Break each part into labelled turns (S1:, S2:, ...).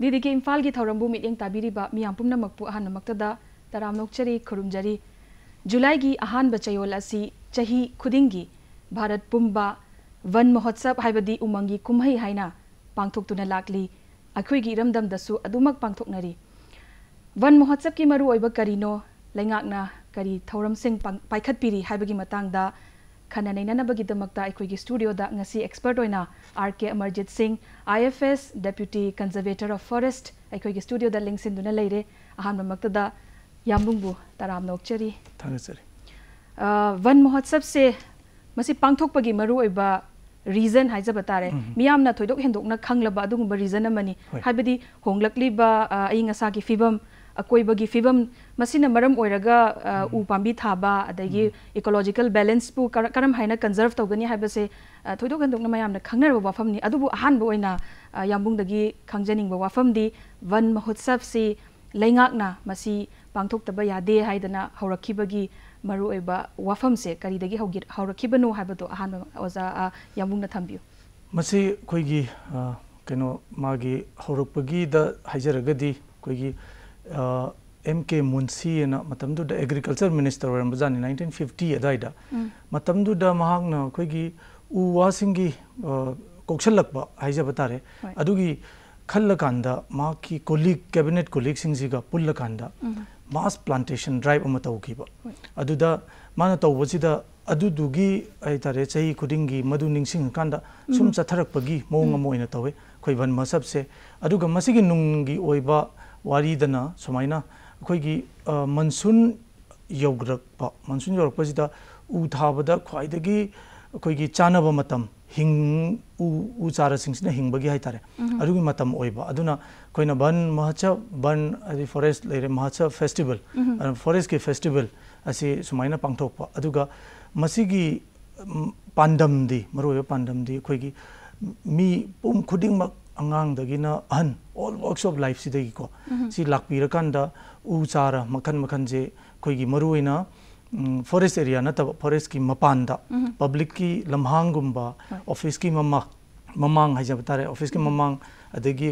S1: ꯗꯤꯗꯤꯒꯤ ꯏꯝꯐꯥꯜꯒꯤ ꯊꯧꯔꯝꯕꯨ ꯃꯤꯠꯌꯦꯡ ꯇꯥꯕꯤꯔꯤꯕ ꯃꯤꯌꯥꯝ ꯄꯨꯝꯅꯃꯛꯄꯨ ꯑꯍꯥꯟꯕꯃꯛꯇꯗ ꯇꯔꯥꯝ ꯅꯣꯛꯆꯔꯤ ꯈꯨꯔꯨꯝꯖꯔꯤ ꯖꯨꯂꯥꯏꯒꯤ ꯑꯍꯥꯟꯕ ꯆꯌꯣꯜ ꯑꯁꯤ ꯆꯍꯤ ꯈꯨꯗꯤꯡꯒꯤ ꯚꯥꯔꯠ ꯄꯨꯝꯕ वन महोत्सव है उमंगी कुमहई है पांथोक्तुना लाकली अखोईगी इरमदमदसु अदुमक पांथोक्नरी वन महोत्सव की मरुओइब करीनो लेंगाकना करी थौरमसिंग पाइखतपीरी खना स्टूडियोदा expert ओइना R K Amarjit Singh IFS deputy conservator of forest अखोईगी स्टूडियोदा लिंगसिंदुना लेरे अहानबमकतदा यामुंगबु तराम थांगचरी वन महोत्सव से मसी मरुओइबा रीजन हाइजब तारे मियामना थोइदोक हेंदोकना खंगलबा अदुगुंबा रीजन अमनी हाइबदी होंगलकलीबा अइंग असागी फिबम फिबम मसिना मरम ओइरगा उ पांबी थाबा अदगी इकोलॉजिकल बैलेंस पु करम हाइना कंजर्व खंगनरबा वाफमनी अदुबु अहानबो ओइना यामुंगदगी खंगजनिंगबा वाफमदी वन महोत्सव से लेंगाकना मसी पांथोक्तबा यादे हाइदना हौरखिबगी मरुओइबा वाफमसे करीदगी हौगिर हौरखिबनो हाइबदो अहान ओजा थंबियो
S2: मसी कोइगी कनो मागी हाइजरगदी कोइगी एम के मुंसी ना मतमदुदा एग्रीकल्चर मिनिस्टर वरम बजानी 1950 अदाइदा मतमदुदा महागना कोइगी उ वासिंगी कोक्सलकबा हाइजब तारे अदुगी खल्लकांदा माकी कोलीग कैबिनेट कोलीग सिंगजिगा पुल्लकांदा मास प्लांटेशन ड्राइव अमा तौखिबा अदुदा माना तौबसिदा अदुदुगी आइतारे चही खुदिंगी मदु निंगसिंग कांदा सुम चथरकपगी मोंग अमा ओइना तौवे खोइ वन मसब वारीदना सुमाइना अखोइगी मनसून यौग्रकपा मनसून यौरकपसिदा उ थाबदा ख्वाइदगी अखोइगी चानबा मतम हिंग उ उ चारा सिंगसिना हिंबगी हाइतारे अदुगी मतम ओइबा अदुना कोइना बन महचा बन अदि फॉरेस्ट लेरे महचा फेस्टिवल फॉरेस्ट के फेस्टिवल असे सुमाइना पांगथोकपा अदुगा मसिगी दी दी अहन ऑल वर्क्स ऑफ़ लाइफ सिदगी को सि लाकपीरकांदा उ चारा मखन मखन जे फॉरेस्ट एरिया नतब फॉरेस्ट की मपान पब्लिक की लम्हांगुम्बा ऑफ़िस की ममा ममांग हाइजब तारे ऑफ़िस की ममांग अदगी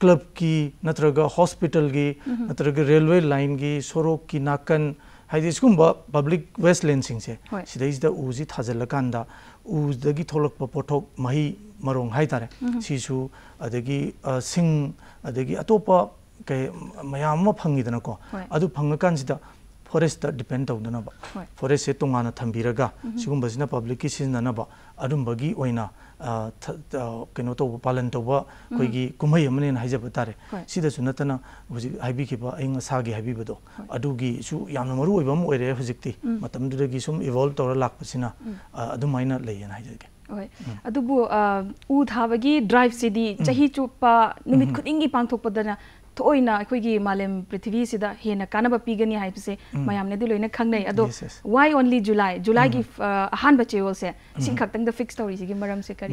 S2: क्लब की नत्रगा हॉस्पिटल की नत्रगा रेलवे लाइन की सोरोक की नाकन हाइदि सिगुम्बा पब्लिक वेस्ट लैंड सिंगसे सिदैसिदा उजी थाजलकांदा उदगी थोलकपा पोथोक मही ꯃꯔꯣꯡ ꯍꯥꯏꯇꯥꯔꯦ ꯁꯤꯁꯨ ꯑꯗꯒꯤ ꯁꯤꯡ ꯑꯗꯒꯤ ꯑꯇꯣꯞꯄ ꯀꯩ ꯃꯌꯥꯝ ꯑꯃ ꯐꯪꯉꯤꯗꯅꯀꯣ ꯑꯗꯨ ꯐꯪꯉꯀꯥꯟꯁꯤꯗ ꯐꯣꯔꯦꯁꯇ ꯗꯤꯄꯦꯟ ꯇꯧꯗꯅꯕ ꯐꯣꯔꯦꯁꯁꯦ ꯇꯣꯉꯥꯟꯅ ꯊꯝꯕꯤꯔꯒ ꯁꯤꯒꯨꯝꯕꯁꯤꯅ ꯄꯕ꯭ꯂꯤꯛꯀꯤ ꯁꯤꯖꯤꯟꯅꯅꯕ ꯑꯗꯨꯝꯕꯒꯤ ꯑꯣꯏꯅ ꯀꯩꯅꯣ ꯇꯧꯕ ꯄꯥꯂꯟ ꯇꯧꯕ ꯑꯩꯈꯣꯏꯒꯤ ꯀꯨꯝꯍꯩ ꯑꯃꯅꯦꯅ ꯍꯥꯏꯖꯕ ꯇꯥꯔꯦ ꯁꯤꯗꯁꯨ ꯅꯠꯇꯅ ꯍꯧꯖꯤꯛ ꯍꯥꯏꯕꯤꯈꯤꯕ ꯑꯏꯪ ꯑꯁꯥꯒꯤ ꯍꯥꯏꯕꯤꯕꯗꯣ ꯑꯗꯨꯒꯤꯁꯨ ꯌꯥꯝꯅ ꯃꯔꯨ ꯑꯣꯏꯕ ꯑꯃ ꯑꯣꯏꯔꯦ ꯍꯧꯖꯤꯛꯇꯤ ꯃꯇꯝꯗꯨꯗꯒꯤ ꯁꯨꯝ ꯏꯚꯣꯜꯕ ꯇꯧꯔ ꯂꯥꯛꯄꯁꯤꯅ ꯑꯗꯨꯃꯥꯏꯅ ꯂꯩꯌꯦꯅ ꯍꯥꯏꯖꯒꯦ
S1: अब उ ड्राइव से चुप निमित खुदी पांथोपदना थोना अखोगी पृथ्वी से हेन कानब पीगनी है मैंने लोन खाने अद वाई ओनली जुलाई जुलाई की अहम चेहल से खत फिक्स तौरी मरम से कर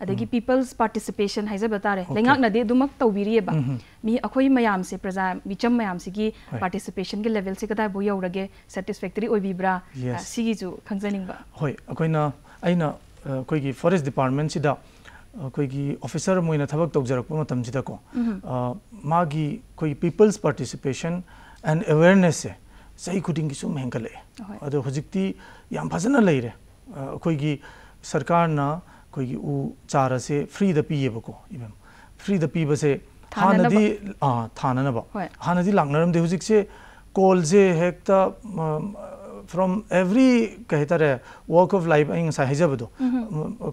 S1: अदगी पीपल्स पार्टिसिपेशन हाइजब तारे लेंगाकना दे दुमक तौबिरिएबा मी अखोइ मयाम से प्रजा मिचम मयाम सिगी पार्टिसिपेशन के लेवल से कदाइ बो यौरगे सेटिस्फैक्टरी ओइबिब्रा सिगी जु खंगजनिंगबा
S2: होय अखोइना अखोइगी फॉरेस्ट डिपार्टमेंट सिदा अखोइगी ऑफिसर मोइना थबक तौजरक मतमसिदा को मागी कोई पीपल्स पार्टिसिपेशन एंड अवेयरनेस से सही खुदिंग की सुम हेंगले अदो हजिक्ति याम फजना लेरे अखोइगी सरकार ना अखोइगी उ चारा से फ्री द पीएबको इबम फ्री द पीबसे ꯍꯥꯟꯅꯗꯤ ꯊꯥꯅꯅꯕ ꯍꯥꯟꯅꯗꯤ ꯂꯥꯛꯅꯔꯝꯗꯦ ꯍꯧꯖꯤꯛꯁꯦ ꯀꯣꯜꯁꯦ ꯍꯦꯛꯇ from every kay tare walk of life ay ngasai haijabado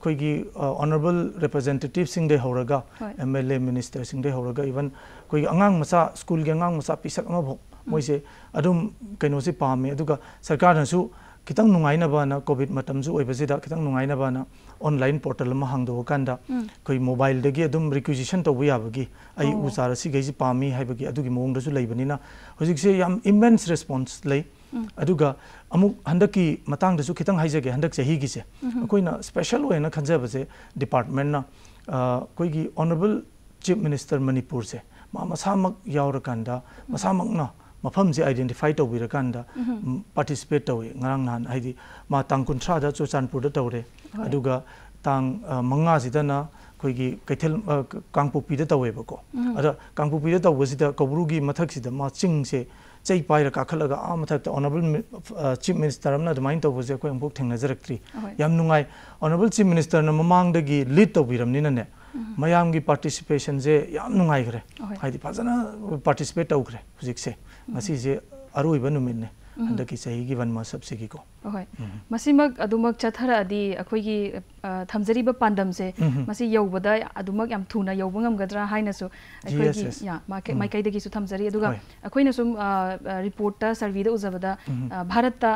S2: koi gi honorable representative sing de horaga mla minister sing de horaga even koi angang masa school ge angang masa pisak ma bhok moi se adum kaino se pame aduga sarkar na su खत नाइनबा Covid मतजुद खत नाइनबा online portal हादोकंद mobile requisition तब याबी उचार सिगैसी पाई है मौदूनी immense response hunky खत हाईजे हंक चाहिए स्पेशल खजबसे डिपार्टमेंट अखोगी ऑनरेबल चीफ मिनिस्टर मणिपुर से मसाम मसाम ꯃꯐꯝꯁꯦ ꯑꯥꯏꯗꯦꯟꯇꯤꯐꯥꯏ ꯇꯧꯕꯤꯔꯀꯥꯟꯗ ꯄꯥꯔꯇꯤꯁꯤꯄꯦꯠ ꯇꯧꯋꯤ ꯉꯔꯥꯡ ꯅꯍꯥꯟ ꯍꯥꯏꯗꯤ ꯃꯥ ꯇꯥꯡ ꯀꯨꯟꯊ꯭ꯔꯥꯗ ꯆꯨꯔꯆꯥꯟꯄꯨꯔꯗ ꯇꯧꯔꯦ ꯑꯗꯨꯒ ꯇꯥꯡ ꯃꯉꯥꯁꯤꯗꯅ ꯑꯩꯈꯣꯏꯒꯤ ꯀꯩꯊꯦꯜ ꯀꯥꯡꯄꯣꯛꯄꯤꯗ ꯇꯧꯋꯦꯕꯀꯣ ꯑꯗ ꯀꯥꯡꯄꯣꯛꯄꯤꯗ ꯇꯧꯕꯁꯤꯗ ꯀꯧꯕ꯭ꯔꯨꯒꯤ ꯃꯊꯛꯁꯤꯗ ꯃꯥ ꯆꯤꯡꯁꯦ ꯆꯩ ꯄꯥꯏꯔ ꯀꯥꯈꯠꯂꯒ ꯑꯥ ꯃꯊꯛꯇ ꯑꯣꯅꯔꯦꯕꯜ ꯆꯤꯐ ꯃꯤꯅꯤꯁꯇꯔ ꯑꯃꯅ ꯑꯗꯨꯃꯥꯏꯅ ꯇꯧꯕꯁꯦ ꯑꯩꯈꯣꯏ ꯑꯃꯨꯛ ꯊꯦꯡꯅꯖꯔꯛꯇ꯭ꯔꯤ ꯌꯥꯝ ꯅꯨꯡꯉꯥꯏ ꯑꯣꯅꯔꯦꯕꯜ ꯆꯤꯐ ꯃꯤꯅꯤꯁꯇꯔꯅ ꯃꯃꯥꯡꯗꯒꯤ ꯂꯤꯗ ꯇꯧꯕꯤꯔꯝꯅꯤꯅꯅꯦ ꯃꯌꯥꯝꯒꯤ ꯄꯥꯔꯇꯤꯁꯤꯄꯦꯁꯟꯁꯦ ꯌꯥꯝ ꯅꯨꯡꯉꯥꯏꯈ꯭ꯔꯦ ꯍꯥꯏꯗꯤ ꯐꯖꯅ ꯄꯥꯔꯇꯤꯁꯤꯄꯦꯠ ꯇꯧꯈ꯭ꯔꯦ ꯍꯧꯖꯤꯛꯁꯦ ꯉꯁꯤꯁꯦ ꯑꯔꯣꯏꯕ ꯅꯨꯃꯤꯠꯅꯦ हंदकी सही की वन
S1: मसब से की को होय मसिमक अदुमक चथरा अदि अखोयगी थमजरीब पांदम से मसि यौबदा अदुमक याम थुना यौबंगम गदरा हाइनसु अखोयगी या माके माइकाई दगी सु थमजरी अदुगा अखोयने सुम रिपोर्ट ता सर्वे द उजबदा भारत ता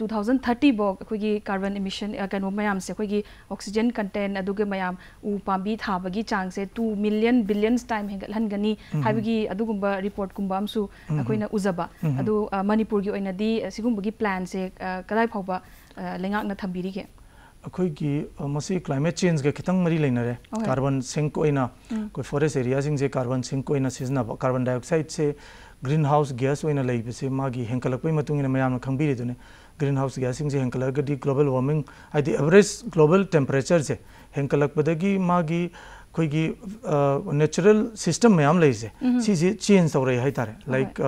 S1: 2030 बोग अखोयगी कार्बन इमिशन कनो मयाम से अखोयगी ऑक्सीजन कंटेंट अदुगे मयाम उ पांबी थाबगी चांग से 2 मिलियन बिलियंस टाइम हेगल हनगनी हाबगी अदुगुम रिपोर्ट कुम बाम सु अखोयना उजबा अदु मणिपुर गी ओइना ꯑꯣꯏꯅꯗꯤ ꯑꯁꯤꯒꯨꯝꯕꯒꯤ ꯄ꯭ꯂꯥꯟꯁꯦ ꯀꯗꯥꯏ ꯐꯥꯎꯕ ꯂꯩꯉꯥꯛꯅ ꯊꯝꯕꯤꯔꯤꯒꯦ
S2: ꯑꯩꯈꯣꯏꯒꯤ ꯃꯁꯤ ꯀ꯭ꯂꯥꯏꯃꯦꯠ ꯆꯦꯟꯖꯒ ꯈꯤꯇꯪ ꯃꯔꯤ ꯂꯩꯅꯔꯦ ꯀꯥꯔꯕꯟ ꯁꯤꯡꯛ ꯑꯣꯏꯅ ꯑꯩꯈꯣꯏ ꯐꯣꯔꯦꯁ ꯑꯦꯔꯤꯌꯥꯁꯤꯡꯁꯦ ꯀꯥꯔꯕꯟ ꯁꯤꯡꯛ ꯑꯣꯏꯅ ꯁꯤꯖꯤꯟꯅꯕ ꯀꯥꯔꯕꯟ ꯗꯥꯏꯑꯣꯛꯁꯥꯏꯗꯁꯦ ꯒ꯭ꯔꯤꯟ ꯍꯥꯎꯁ ꯒ꯭ꯌꯥꯁ ꯑꯣꯏꯅ ꯂꯩꯕꯁꯦ ꯃꯥꯒꯤ ꯍꯦꯟꯒꯠꯂꯛꯄꯒꯤ ꯃꯇꯨꯡ ꯏꯟꯅ ꯃꯌꯥꯝꯅ ꯈꯪꯕꯤꯔꯤꯗꯨꯅꯤ green house guessing हेंकलगदी global warming हाइदि average global temperature से हेंकलकपदगी ꯑꯩꯈꯣꯏꯒꯤ ꯅꯦꯆꯔꯦꯜ ꯁꯤꯁꯇꯝ ꯃꯌꯥꯝ ꯂꯩꯁꯦ ꯁꯤꯁꯦ ꯆꯦꯟꯖ ꯇꯧꯔꯛꯑꯦ ꯍꯥꯏꯇꯥꯔꯦ ꯂꯥꯏꯛ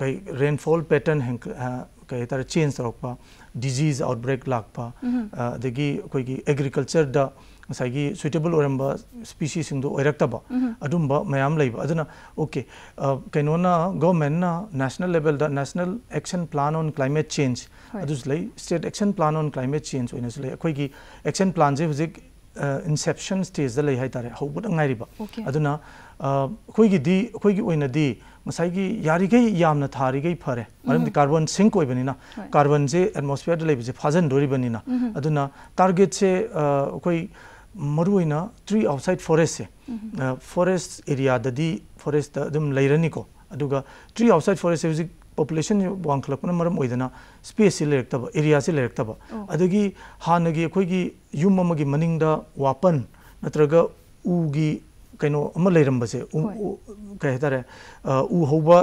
S2: ꯀꯩ ꯔꯦꯟꯐꯣꯜ ꯄꯦꯇꯔꯟ ꯀꯩ ꯍꯥꯏꯇꯥꯔꯦ ꯆꯦꯟꯖ ꯇꯧꯔꯛꯄ ꯗꯤꯖꯤꯖ ꯑꯥꯎꯠꯕ꯭ꯔꯦꯛ ꯂꯥꯛꯄ ꯑꯗꯒꯤ ꯑꯩꯈꯣꯏꯒꯤ ꯑꯦꯒ꯭ꯔꯤꯀꯜꯆꯔꯗ ꯉꯁꯥꯏꯒꯤ ꯁꯨꯏꯇꯦꯕꯜ ꯑꯣꯏꯔꯝꯕ ꯁ꯭ꯄꯤꯁꯤꯁꯤꯡꯗꯣ ꯑꯣꯏꯔꯛꯇꯕ ꯑꯗꯨꯝꯕ ꯃꯌꯥꯝ ꯂꯩꯕ ꯑꯗꯨꯅ ꯑꯣꯀꯦ ꯀꯩꯅꯣꯅ ꯒꯣꯔꯃꯦꯟꯅ national ꯂꯦꯚꯦꯜꯗ national action plan on climate change ꯑꯗꯨꯁꯨ ꯂꯩ state action plan on climate change ꯑꯣꯏꯅꯁꯨ ꯂꯩ ꯑꯩꯈꯣꯏꯒꯤ ꯑꯦꯛꯁꯟ ꯄ꯭ꯂꯥꯟꯁꯦ ꯍꯧꯖꯤꯛ inception stage da lei hai tare ho bud ngai riba aduna khoi gi di khoi gi oina di masai gi yari gai yamna thari gai phare maram di carbon sink koi bani na carbon je atmosphere da lei je phajan dori bani na aduna target se khoi maru oina tree outside forest se forest area da di forest da dum leirani ko aduga tree outside forest se नत्रगा उगी कनो अम लेरंबसे उ कहे तारे उ होबा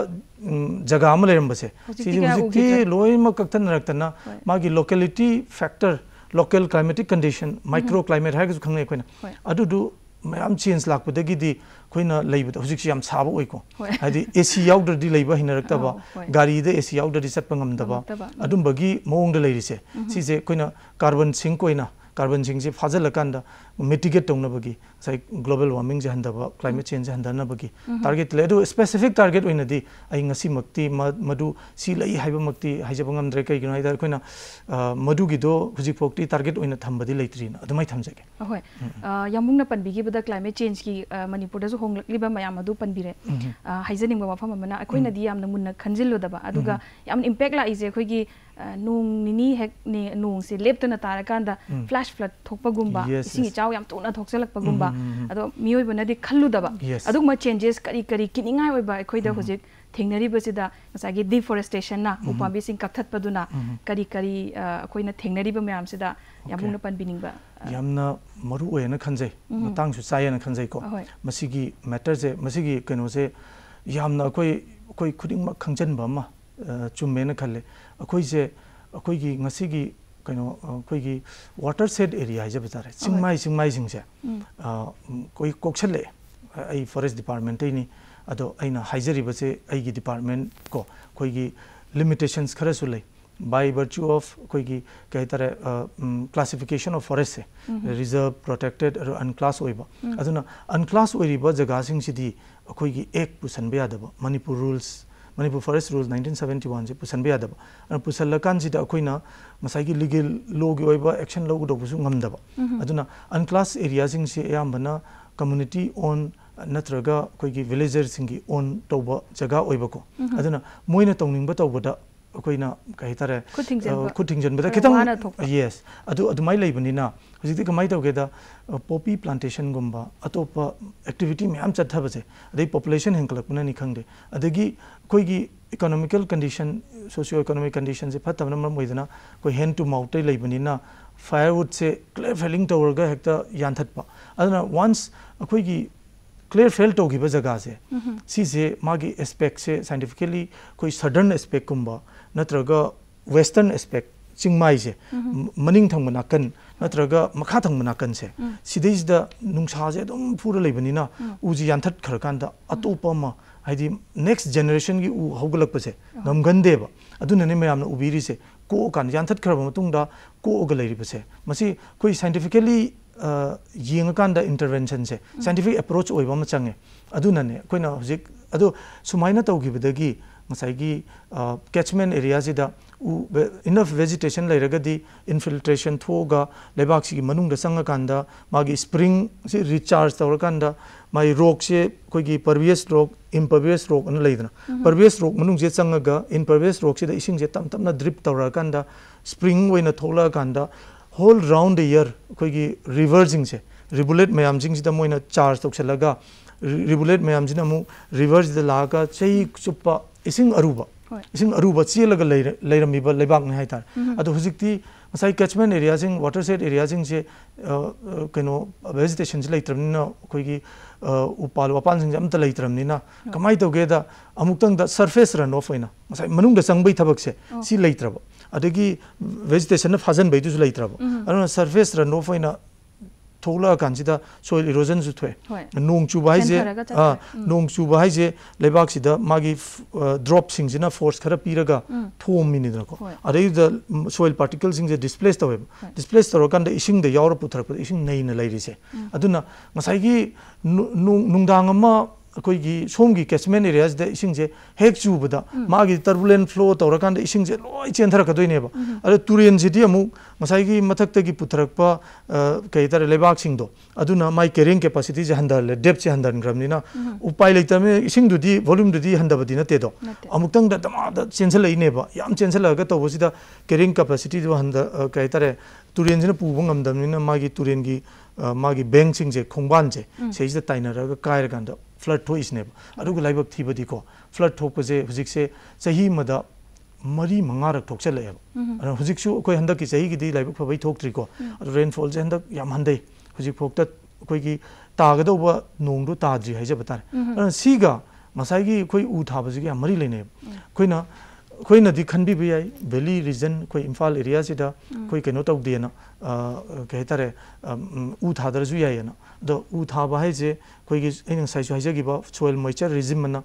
S2: जगह अम लेरंबसे सिजी हुजिकी लोइम कक्तन रक्तना मागी locality factor local climatic condition micro climate hai gu khangne koina adu du mayam change lak pa dagi di koina leiba da hujik yam saba oi ko hadi ac yaudra di leiba hinarakta ba gari da ac di satpa ngam da ba adum bagi mong da leiri se si je koina carbon sink koina carbon sink je fazal kan da mitigate
S1: तौनबी की global warming जहाँब climate change जहाँबी target ले specific target होती मधुमती हाजब्रे कहीं मधुगीदो हूँ टारगेट होम्बदी थमजे यमुन पनबीब क्लाइमेट चेंज की मनपुर होंगे मैम पनबीर हाजनी मफम मुन खनजिलोदब इंपेक्ट लाइजे अखोगी नोनी हे नोसे लेप्तना तारक फ्लैश फ्लड थोपगुम इच chaw ꯌꯥꯝ ꯇꯨꯅ ꯊꯣꯛꯆꯜꯂꯛꯄꯒꯨꯝꯕ ꯑꯗꯣ ꯃꯤꯑꯣꯏꯕꯅꯗꯤ ꯈꯜꯂꯨꯗꯕ ꯑꯗꯨꯒꯨꯝꯕ ꯆꯦꯟꯖꯦꯁ ꯀꯔꯤ ꯀꯔꯤ ꯀꯤꯅꯤꯡꯉꯥꯏ ꯑꯣꯏꯕ ꯑꯩꯈꯣꯏꯗ ꯍꯧꯖꯤꯛ ꯊꯦꯡꯅꯔꯤꯕꯁꯤꯗ ꯉꯁꯥꯏꯒꯤ ꯗꯤꯐꯣꯔꯦꯁꯇꯦꯁꯟꯅ ꯎꯄꯥꯝꯕꯤꯁꯤꯡ ꯀꯛꯊꯠꯄꯗꯨꯅ ꯀꯔꯤ ꯀꯔꯤ ꯑꯩꯈꯣꯏꯅ ꯊꯦꯡꯅꯔꯤꯕ ꯃꯌꯥꯝꯁꯤꯗ ꯌꯥꯝꯅ ꯄꯟꯕꯤꯅꯤꯡꯕ
S2: ꯌꯥꯝꯅ ꯃꯔꯨ ꯑꯣꯏꯅ ꯈꯟꯖꯩ ꯃꯇꯥꯡꯁꯨ ꯆꯥꯏꯌꯦꯅ ꯈꯟꯖꯩꯀꯣ ꯃꯁꯤꯒꯤ ꯃꯦꯇꯔꯁꯦ ꯃꯁꯤꯒꯤ ꯀꯩꯅꯣꯁꯦ ꯌꯥꯝꯅ ꯑꯩꯈꯣꯏ ꯑꯩꯈꯣꯏ ꯈꯨꯗꯤꯡꯃꯛ ꯈꯪꯖꯟꯕ ꯑꯃ ꯆꯨꯝꯃꯦꯅ ꯈꯜꯂꯦ ꯑꯩꯈꯣꯏꯁꯦ ꯑꯩꯈꯣꯏꯒꯤ ꯉꯁꯤꯒꯤ ꯀꯩꯅꯣ ꯑꯩꯈꯣꯏꯒꯤ ꯋꯥꯇꯔ ꯁꯦꯠ ꯑꯦꯔꯤꯌꯥ ꯍꯥꯏꯖꯕ ꯇꯥꯔꯦ ꯆꯤꯡꯃꯥꯏ ꯆꯤꯡꯃꯥꯏꯁꯤꯡꯁꯦ ꯑꯩꯈꯣꯏ ꯀꯣꯛꯁꯜꯂꯛꯑꯦ ꯑꯩ ꯐꯣꯔꯦꯁ ꯗꯤꯄꯥꯔꯠꯃꯦꯟꯇꯩꯅꯤ ꯑꯗꯣ ꯑꯩꯅ ꯍꯥꯏꯖꯔꯤꯕꯁꯦ ꯑꯩꯒꯤ ꯗꯤꯄꯥꯔꯠꯃꯦꯟ ꯀꯣ ꯑꯩꯈꯣꯏꯒꯤ ꯂꯤꯃꯤꯇꯦꯁꯟꯁ ꯈꯔꯁꯨ ꯂꯩ by virtue of koi gi kai tare classification of forest se reserve protected or unclass oiba aduna unclass oiriba jaga sing sidi koi gi Manipur forest rule nineteen seventy one से पुसलबाद पुसलकान की लो की action लौदब unclass area अब community own नत्रगा नत्रगर की ओन तब जगह होना मोन तौनी तब खितंग यस हजिति कमाई तौगेदा पॉपी प्लांटेशन गुम्बा अतोप एक्टिविटी मैम चथबसे अदे पॉपुलेशन हेंकलकना नि खंगदे अदगी कोइगी economical condition socio economic condition से फतबन मरम मोइदना कोई हैंड टू माउथ लेबनिना फायरवुड से क्लियर फेलिंग तौरगा हेक्ता यानथतपा अदना वंस अखोइगी क्लियर फेल तौगिबा जगह से सिसे मागी एस्पेक्ट से साइंटिफिकली कोई सडन एस्पेक्ट कुंबा नत्रगा वेस्टर्न एस्पेक्ट चिंगमाई से मनिंग थंग नाकन नत्रगा मखा थंग नाकन से सिदैसदा नुंसा से एकदम फूरा लेबनिना उजी यानथत खरकांदा अतोपमा हाइदि नेक्स्ट जनरेशन की उ हौगलकपसे नमगंदेबा अदुनने मयामना उबिरी से को कान यानथत खरबा मतुंगदा को ओग लेरिबसे मसी कोई साइंटिफिकली येंगकांदा इंटरवेंशन से साइंटिफिक अप्रोच ओइबा म चंगे अदुनने कोइना हजिक अदु सुमाइना मसाइगी कैचमेंट एरिया इनफ वेजिटेशन लेरगदी इनफिल्ट्रेशन थोगा लेबाक सिगी मनुंग मागी स्प्रिंग से रिचार्ज तौरकांदा माई रोक से कोई परवियस रोक इम्परवियस रोक अन लेदना परवियस रोक मनुंग से संगगा इनपरवियस रोक से से तम तमना ड्रिप तौरकांदा स्प्रिंग ओइना थोला कांदा होल राउंड रिबुलेट मैमजिंग से रिवर्स द लागा चही चुप्पा इसिंग अरुबा इसिंग अरुबा चेलगा लेरमीबा लेबाक ने हाइतार अदो हुजिकती मसाई catchment area watershed area से कनो वेजिटेशन से अखोगी उपाल वापान सिंग अमता लेत्रमनिना कमाई तौगेदा सरफेस रन ऑफ़ थबक से सी लेत्रबा अदगी वेजिटेशन फाजन बैदुसु लेत्रब अदुना सरफेस र नो फोइना थोला कांसिदा सोइल इरोजन सु थोय नोंग चुबा हाइजे आ नोंग चुबा हाइजे लेबाक सिदा मागी ड्रॉप सिंग जिना फोर्स खरा पीरगा थोम मिनि दको अदे द सोइल पार्टिकल सिंग जे ꯑꯩꯈꯣꯏꯒꯤ ꯁꯣꯝꯒꯤ ꯀꯦꯆꯃꯦꯟ ꯑꯦꯔꯤꯌꯥꯁꯤꯗ ꯏꯁꯤꯡꯁꯦ ꯍꯦꯛ ꯆꯨꯕꯗ ꯃꯥꯒꯤ ꯇꯔꯕꯨꯂꯦꯟ ꯐ꯭ꯂꯣ ꯇꯧꯔꯀꯥꯟꯗ ꯏꯁꯤꯡꯁꯦ ꯂꯣꯏ ꯆꯦꯟꯊꯔꯛꯀꯗꯣꯏꯅꯦꯕ ꯑꯗꯣ ꯇꯨꯔꯦꯟꯁꯤꯗꯤ ꯑꯃꯨꯛ ꯉꯁꯥꯏꯒꯤ ꯃꯊꯛꯇꯒꯤ ꯄꯨꯊꯔꯛꯄ ꯀꯩ ꯍꯥꯏꯇꯥꯔꯦ ꯂꯩꯕꯥꯛꯁꯤꯡꯗꯣ ꯑꯗꯨꯅ ꯃꯥꯏ ꯀꯦꯔꯤꯡ ꯀꯦꯄꯥꯁꯤꯇꯤꯁꯦ ꯍꯟꯊꯍꯜꯂꯦ ꯗꯦꯞꯁꯦ ꯍꯟꯊꯍꯟꯈ꯭ꯔꯕꯅꯤꯅ ꯎꯄꯥꯏ ꯂꯩꯇꯕꯅꯤꯅ ꯏꯁꯤꯡꯗꯨꯗꯤ ꯚꯣꯂꯨꯝꯗꯨꯗꯤ ꯍꯟꯊꯕꯗꯤ ꯅꯠꯇꯦꯗꯣ ꯑꯃꯨꯛꯇꯪꯗ ꯗꯃꯥꯗ ꯆꯦꯟꯁꯤꯜꯂꯛꯏꯅꯦꯕ ꯌꯥꯝ ꯆꯦꯟꯁꯤꯜꯂꯛꯑꯒ ꯇꯧꯕꯁꯤꯗ ꯀꯦꯔꯤꯡ ꯀꯦꯄꯥꯁꯤꯇꯤꯗꯣ ꯍꯟꯊ ꯀꯩ ꯍꯥꯏꯇꯥꯔꯦ ꯇꯨꯔꯦꯟꯁꯤꯅ ꯄꯨꯕ ꯉꯝꯗꯕꯅꯤꯅ ꯃꯥꯒꯤ ꯇꯨꯔꯦꯟꯒꯤ मागी बैंक सिंग से खोबान से से ताइनर कायर गांध फ्लड थोसने लाइब थीबदीको फ्लड थोपसे हजिसे चाहीमद मरी मंगारक थोचल हजिसु अखोई हंदक की लाइब फबई थोक्ट्रीको रेनफॉल से हंदक याम हंदे हजिक फोक्त अखोई तागदब नोंगदो ताद्री है जब तारे सीगा मसाई की कोई ऊ थाबसे मरी लेने अखोना ꯑꯩꯈꯣꯏꯅꯗꯤ ꯈꯟꯕꯤꯕ ꯌꯥꯏ ꯚꯦꯂꯤ ꯔꯤꯖꯟ ꯑꯩꯈꯣꯏ ꯏꯝꯐꯥꯜ ꯑꯦꯔꯤꯌꯥꯁꯤꯗ ꯑꯩꯈꯣꯏ ꯀꯩꯅꯣ ꯇꯧꯗꯦꯅ ꯀꯩ ꯍꯥꯏꯇꯥꯔꯦ ꯎ ꯊꯥꯗꯔꯁꯨ ꯌꯥꯏꯌꯦꯅ ꯑꯗꯣ ꯎ ꯊꯥꯕ ꯍꯥꯏꯁꯦ ꯑꯩꯈꯣꯏꯒꯤ ꯑꯩꯅ ꯉꯁꯥꯏꯁꯨ ꯍꯥꯏꯖꯈꯤꯕ ꯁꯣꯏꯜ ꯃꯣꯏꯆꯔ ꯔꯤꯖꯤꯝ ꯑꯅ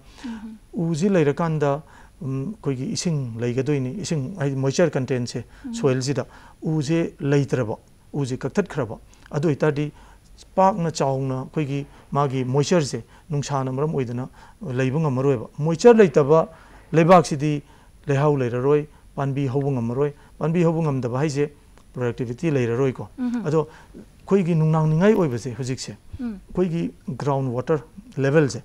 S2: ꯎꯁꯤ ꯂꯩꯔꯀꯥꯟꯗ ꯑꯩꯈꯣꯏꯒꯤ ꯏꯁꯤꯡ ꯂꯩꯒꯗꯣꯏꯅꯤ ꯏꯁꯤꯡ ꯍꯥꯏꯗꯤ ꯃꯣꯏꯆꯔ ꯀꯟꯇꯦꯟꯁꯦ ꯁꯣꯏꯜꯁꯤꯗ ꯎꯁꯦ ꯂꯩꯇ꯭ꯔꯕ ꯎꯁꯦ ꯀꯛꯊꯠꯈ꯭ꯔꯕ ꯑꯗꯨ ꯑꯣꯏꯇꯥꯔꯗꯤ ꯄꯥꯛꯅ ꯆꯥꯎꯅ ꯑꯩꯈꯣꯏꯒꯤ ꯃꯥꯒꯤ ꯃꯣꯏꯆꯔꯁꯦ ꯅꯨꯡꯁꯥꯅ ꯃꯔꯝ ꯑꯣꯏꯗꯅ ꯂꯩꯕ ꯉꯝꯃꯔꯣꯏꯕ ꯃꯣꯏꯆꯔ ꯂꯩꯇꯕ ꯂꯩꯕꯥꯛꯁꯤꯗꯤ ꯂꯩꯍꯥꯎ ꯂꯩꯔꯔꯣꯏ ꯄꯥꯝꯕꯤ ꯍꯧꯕ ꯉꯝꯃꯔꯣꯏ ꯄꯥꯝꯕꯤ ꯍꯧꯕ ꯉꯝꯗꯕ ꯍꯥꯏꯁꯦ ꯄ꯭ꯔꯣꯗꯛꯇꯤꯚꯤꯇꯤ ꯂꯩꯔꯔꯣꯏꯀꯣ ꯑꯗꯣ ꯑꯩꯈꯣꯏꯒꯤ ꯅꯨꯡꯅꯥꯡꯅꯤꯡꯉꯥꯏ ꯑꯣꯏꯕꯁꯦ ꯍꯧꯖꯤꯛꯁꯦ ꯑꯩꯈꯣꯏꯒꯤ ꯒ꯭ꯔꯥꯎꯟ ꯋꯥꯇꯔ ꯂꯦꯚꯦꯜꯁꯦ